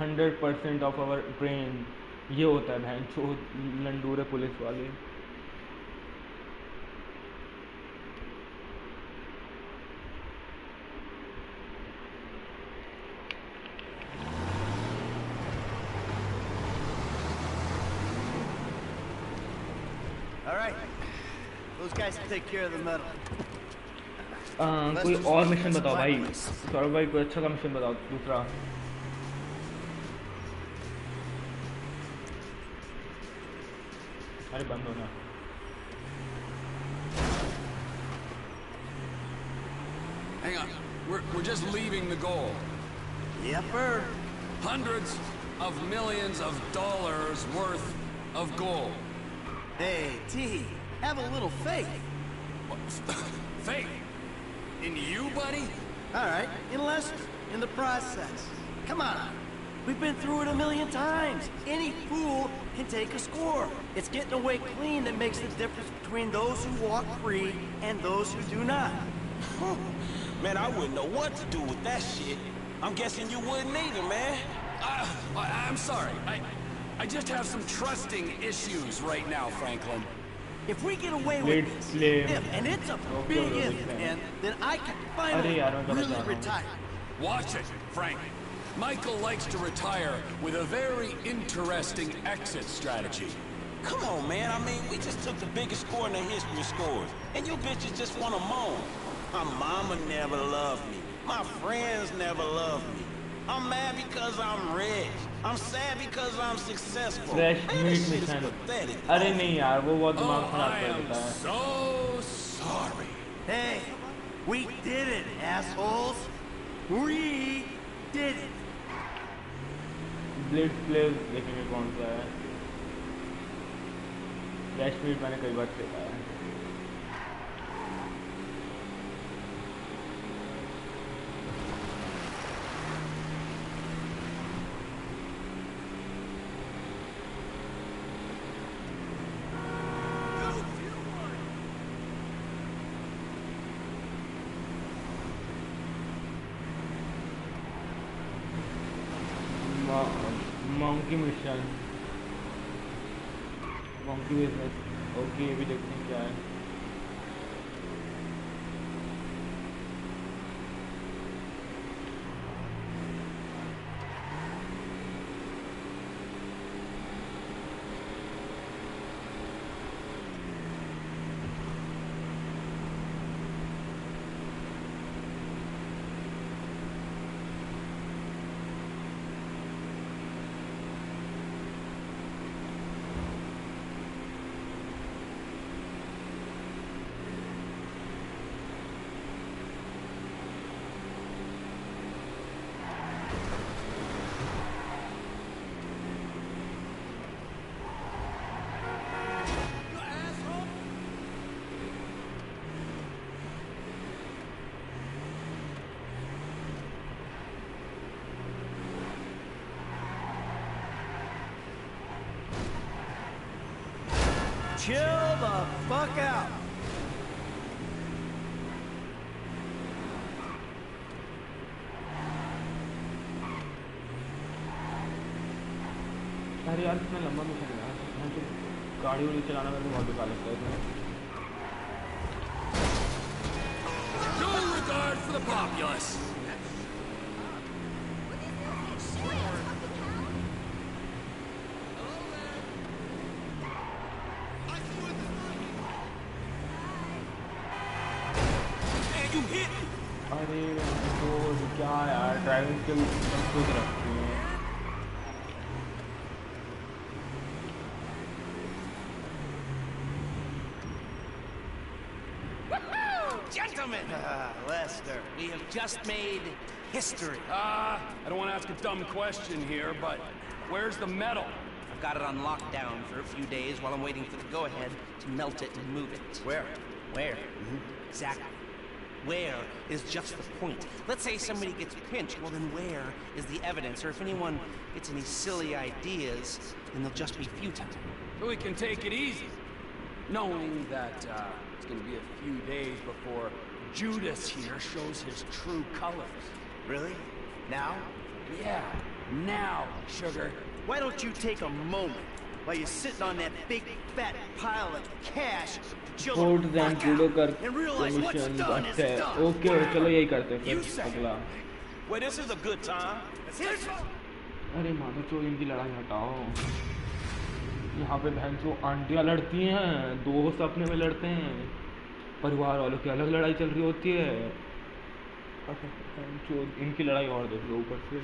Hundred percent of our brain ये होता है बहन जो लंडूर है पुलिस वाले। Uh, कोई और मिशन बताओ भाई। सौरभ भाई कोई अच्छा का मिशन बताओ दूसरा। Leaving the goal. Yepper. Hundreds of millions of dollars worth of gold. Hey, T, have a little faith. Faith? In you, buddy? All right, in Lester, in the process. Come on. We've been through it a million times. Any fool can take a score. It's getting away clean that makes the difference between those who walk free and those who do not. Man, I wouldn't know what to do with that shit. I'm guessing you wouldn't either, man. Uh, I, I'm sorry. I, I just have some trusting issues right now, Franklin. If we get away with this, if, and it's a big if, man, then I can finally really retire. Watch it, Frank. Michael likes to retire with a very interesting exit strategy. Come on, man. I mean, we just took the biggest score in the history of scores, and you bitches just want to moan. My mama never loved me. My friends never loved me. I'm mad because I'm rich. I'm sad because I'm successful. Flash Man, meet this shit is mission pathetic. अरे नहीं यार वो बहुत Oh, दिमाग खराब I कर am देता है so sorry. Hey, we did it, assholes. We did it. Blitz play देखेंगे कौन सा है फ्लैश मीट मैंने कई बार खेला है ओके ये भी देखते हैं क्या है Chill the fuck out. अरे यार इतना लंबा मिशन है यार तो गाड़ी वाड़ी चलाना मेरे को बहुत बेकार लगता है इसमें No regard for the populace. Driving skill खुद रखती है Gentlemen, Ah, Lester. we have just made history. Uh, I don't want to ask a dumb question here, but where's the metal? I've got it on lockdown for a few days while I'm waiting for the go-ahead to melt it and move it. Where? Where? Exactly. Where is just the point. Let's say somebody gets pinched, well then where is the evidence? Or if anyone gets any silly ideas, then they'll just be futile. So we can take it easy, knowing that uh, it's going to be a few days before Judas here shows his true colors. Really? Now? Yeah, now, sugar. Why don't you take a moment while you're sitting on that big fat pile of cash जैन fuck जूडो कर commission but है. Okay चलो यही करते हैं. अगला Well, this is a good time. अरे मानो चो इनकी लड़ाई हटाओ यहाँ पे बहन जो आंटियाँ लड़ती हैं दोस्त अपने में लड़ते हैं परिवार वालों की अलग लड़ाई चल रही होती है जो इनकी लड़ाई और देख लो ऊपर से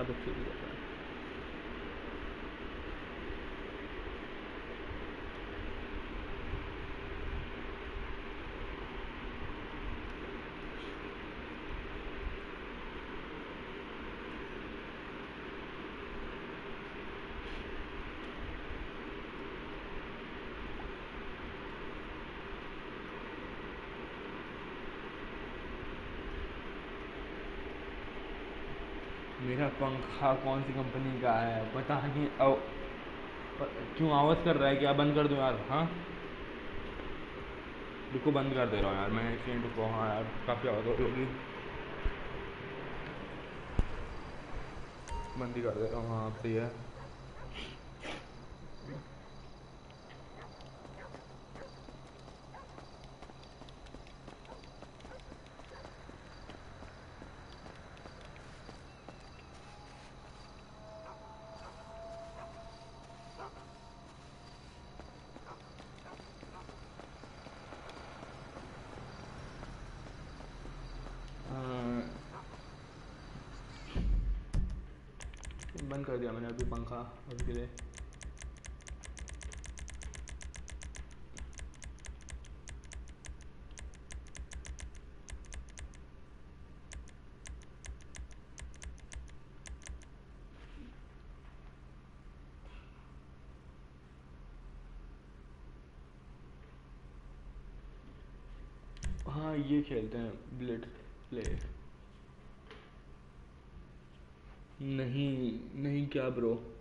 another two पंखा कौन सी कंपनी का है? पता नहीं। क्यों आवाज़ कर रहा है क्या? बंद कर दूँ यार हाँ? रुको, बंद कर दे रहा हूँ यार मैं एक सेकंड रुको हाँ यार, काफ़ी आवाज़ हो रही बंद ही कर दे रहा हूँ हाँ सही है। बंद कर दिया मैंने अभी पंखा अभी के लिए। हाँ ये खेलते हैं। que abro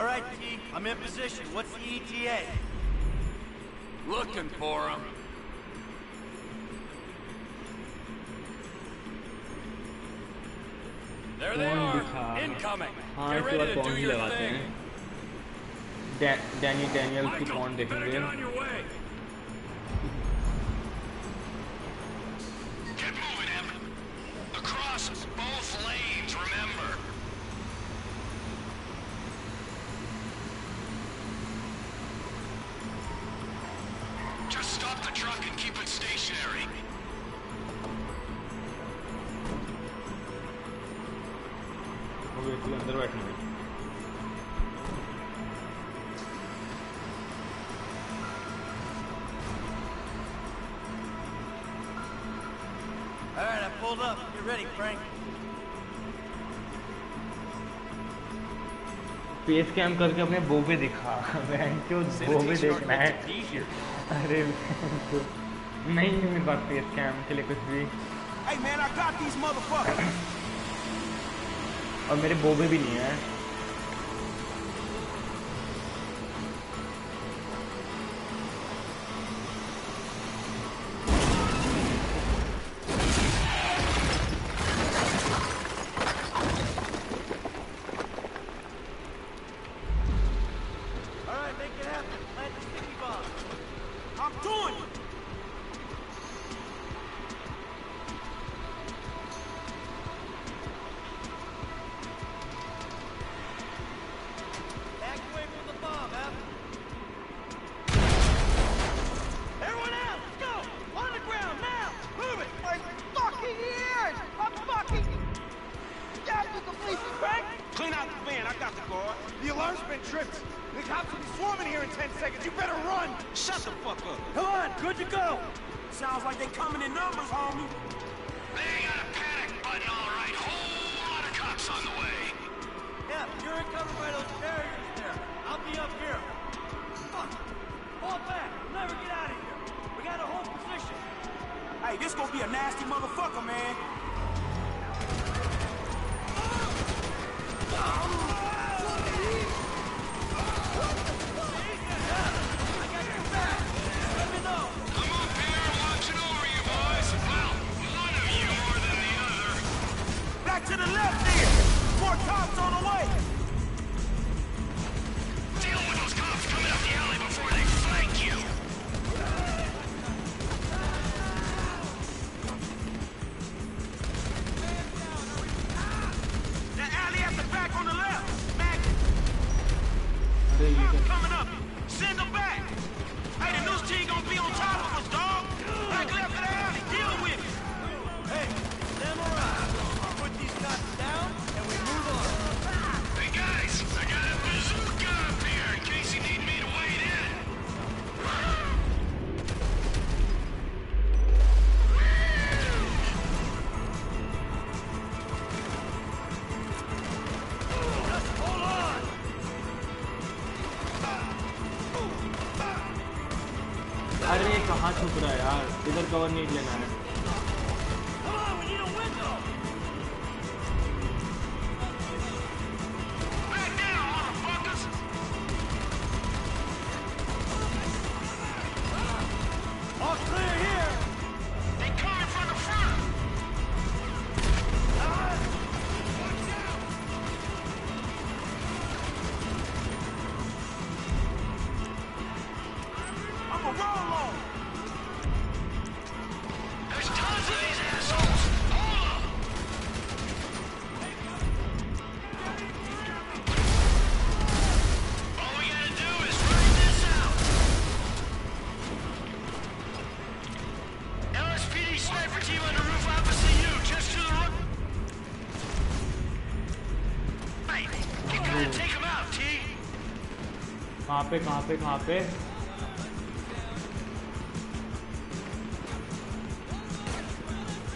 All right, T, I'm in position. What's the E ETA? Looking for him. There they कौन are. दिखा Incoming. हाँ Get इसके ready बाद to कौन do ही your लगाते thing. हैं डै- डैनी डैनियल की कौन Better देखेंगे फेस कैम करके अपने बोबे दिखा। बहन क्यों बोबे देखना है? अरे नहीं है मेरे पास फेस कैम के लिए कुछ भी। Hey man. और मेरे बोबे भी नहीं है। छुप रहा है यार इधर कवर नहीं लेना पे कहाँ पे कहाँ पे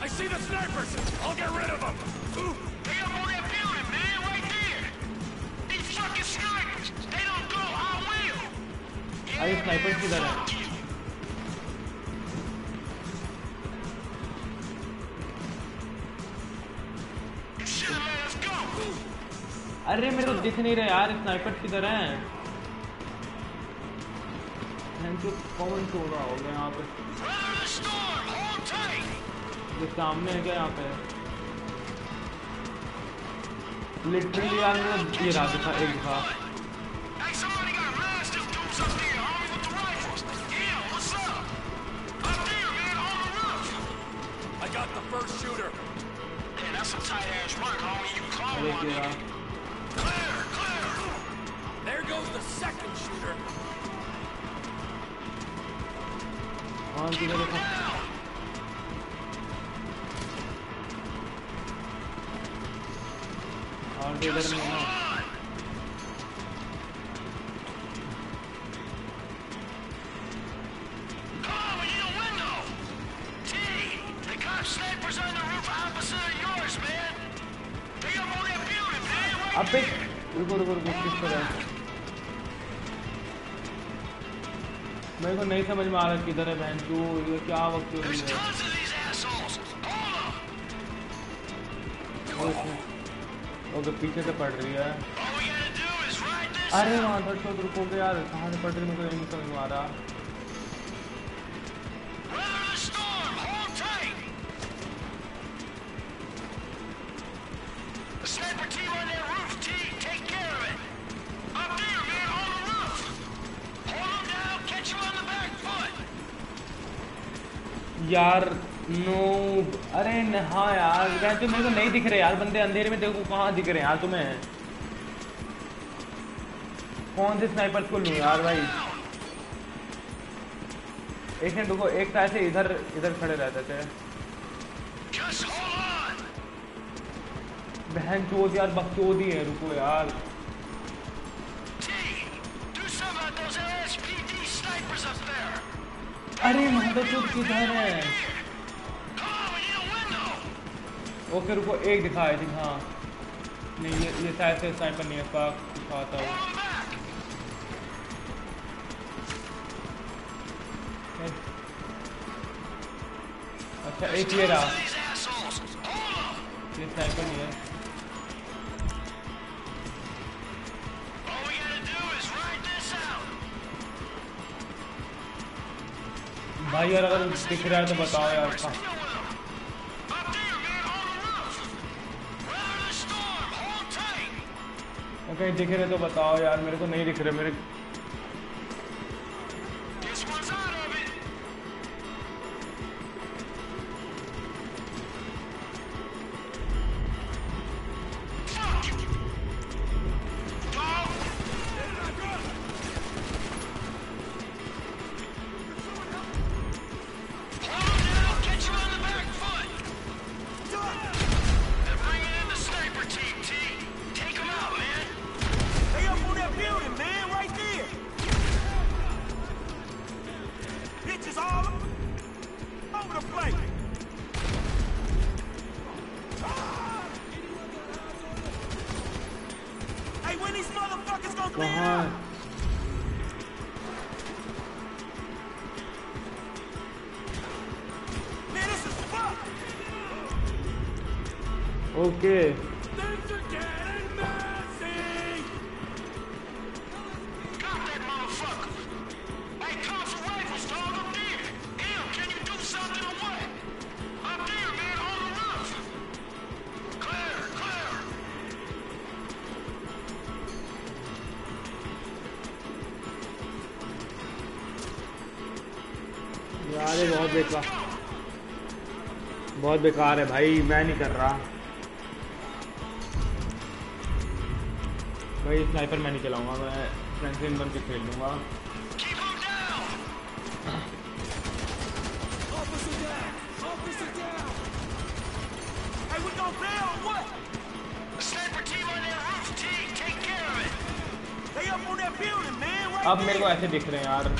I see the snipers. I'll get rid of them. Ooh. They up on that building, man, right there. These fucking snipers. They don't go. I will. Yeah, अरे स्नाइपर किधर है? अरे मेरे को दिख नहीं रहे यार स्नाइपर किधर हैं पवन सो रहा हो गया यहाँ पे। ये सामने है क्या यहाँ पे? लिटरली यार ये रहा था एक था अरे किधर है बहन तू ये क्या वक्त हो? रही है ओके पीछे से पड़ रही है। अरे वहाँ दर्शक रुको यार कहाँ से पड़ रही मुझे नहीं समझ आ रहा। यार नो अरे हाँ यार यार तो मेरे को नहीं दिख रहे यार, बंदे अंधेरे में देखो कहाँ दिख रहे हैं यार तुम्हें। कौन से स्नाइपर को लू यार भाई? एक मिनट रुको, एक साइड से इधर इधर खड़े रहते थे। बहन चोद यार, बकचोद ही है, रुको यार। अरे माधव किधर है? ओके, रुको, एक दिखा। हाँ नहीं, ये ये शायद से स्नाइपर नहीं है, पाक, दिखाता हूँ। अच्छा एक ये रहा। ये स्नाइपर नहीं भाई यार अगर दिख रहा है तो बताओ यार। कहीं दिख रहे तो बताओ यार, मेरे को नहीं दिख रहे, मेरे अरे बहुत बेकार। बहुत बेकार है भाई मैं नहीं कर रहा। भाई स्नाइपर मैं नहीं चलाऊँगा मैं फ्रेंड्स बन के खेल लूँगा। अब मेरे को ऐसे दिख रहे हैं यार।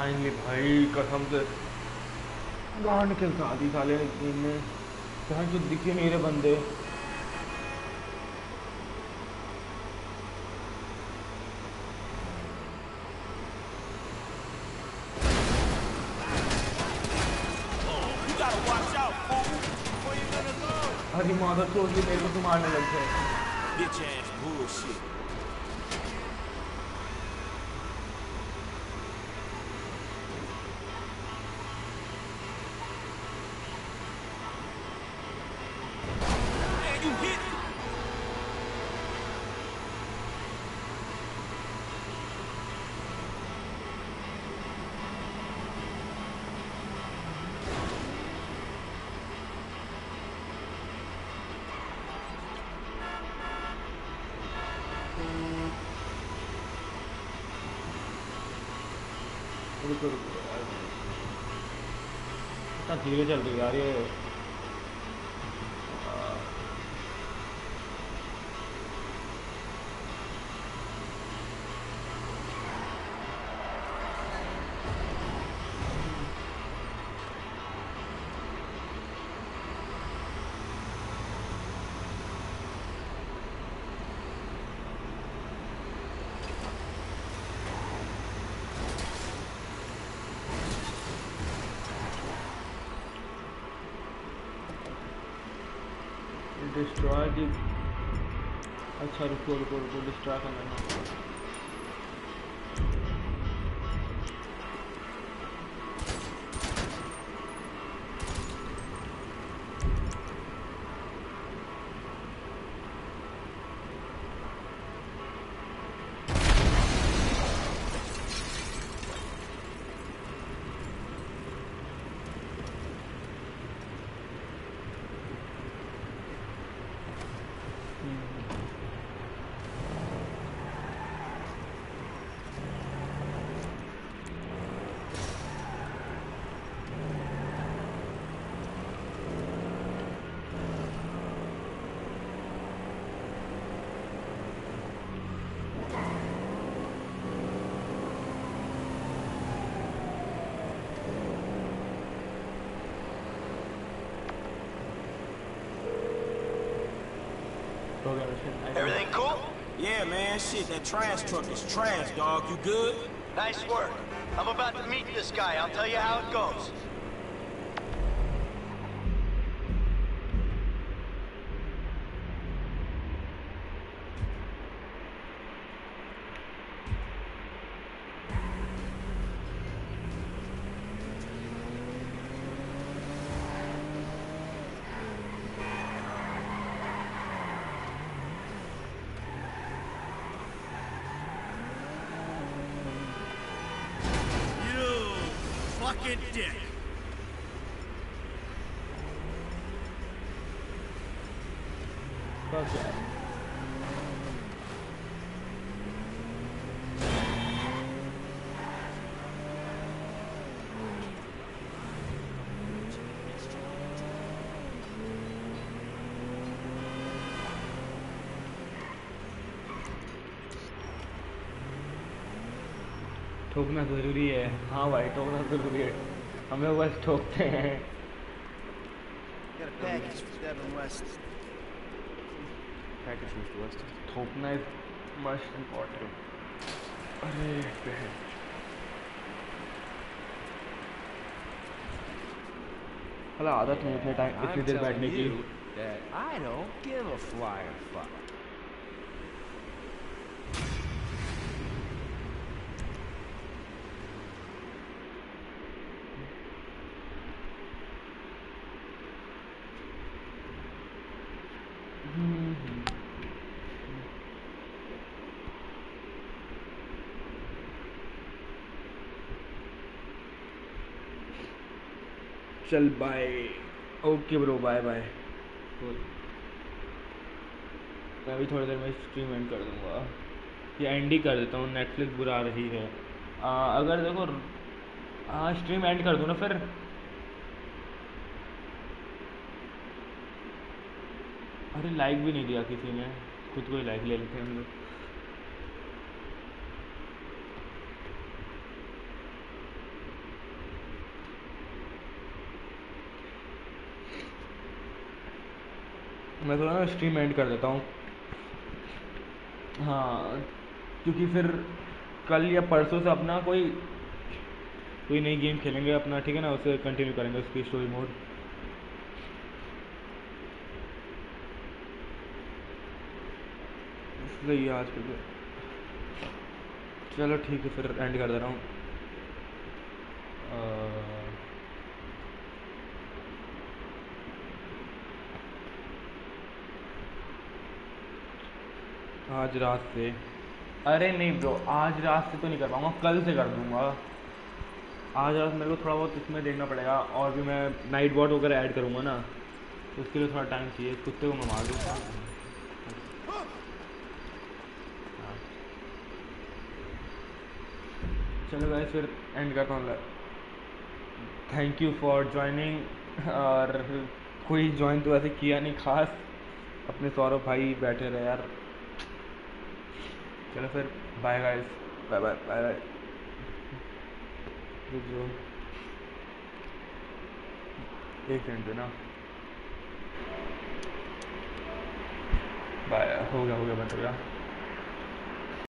फाइनली भाई, कसम से। गांड खा दी साले गेम में कहाँ जो दिखे रहे बंदे? अरे माधव भी मेरे को तो मारने लग गए। यार धीरे चल रही यार her pull, pull, pull, distract and then Yeah, man, shit, that trash truck is trash, dog. You good? Nice work. I'm about to meet this guy. I'll tell you how it goes. it down. ठोकना ज़रूरी है। हाँ भाई ठोकना ज़रूरी है। हम लोग बस ठोकते हैं। ठोकना इज़ मस्ट इम्पोर्टेंट अरे बहन। भला आदत नहीं इतने टाइम इतनी देर बैठने की। I don't give a flying fuck. चल bye okay bro bye bye मैं भी थोड़ी देर में स्ट्रीम एंड कर दूँगा। या एंड ही कर देता हूँ नेटफ्लिक्स बुरा रही है। आ, अगर देखो हाँ स्ट्रीम एंड कर दूँ ना फिर। अरे लाइक भी नहीं दिया किसी ने। खुद को ही लाइक ले लेते हैं हम लोग। मैं थोड़ा ना स्ट्रीम एंड कर देता हूँ। हाँ क्योंकि फिर कल या परसों से अपना कोई कोई नई गेम खेलेंगे अपना, ठीक है ना? उसे कंटिन्यू करेंगे उसकी स्टोरी मोड इसलिए आज के लिए। चलो ठीक है, फिर एंड कर दे रहा हूँ। आज रात से। अरे नहीं ब्रो, आज रात से तो नहीं कर पाऊँगा, कल से कर दूँगा। आज रात मेरे को थोड़ा बहुत इसमें देखना पड़ेगा, और भी मैं नाइट वॉट वगैरह ऐड करूँगा ना तो उसके लिए थोड़ा टाइम चाहिए, कुत्ते को मैं मार दूँगा चलो गाइस फिर एंड करता हूँ। थैंक यू फॉर ज्वाइनिंग और कोई ज्वाइन तो ऐसे किया नहीं खास, अपने सौरभ भाई बैठे रहे यार। चलो फिर bye guys bye bye bye bye रुक जाओ एक मिनट ना? बाय हो गया हो गया बंद हो गया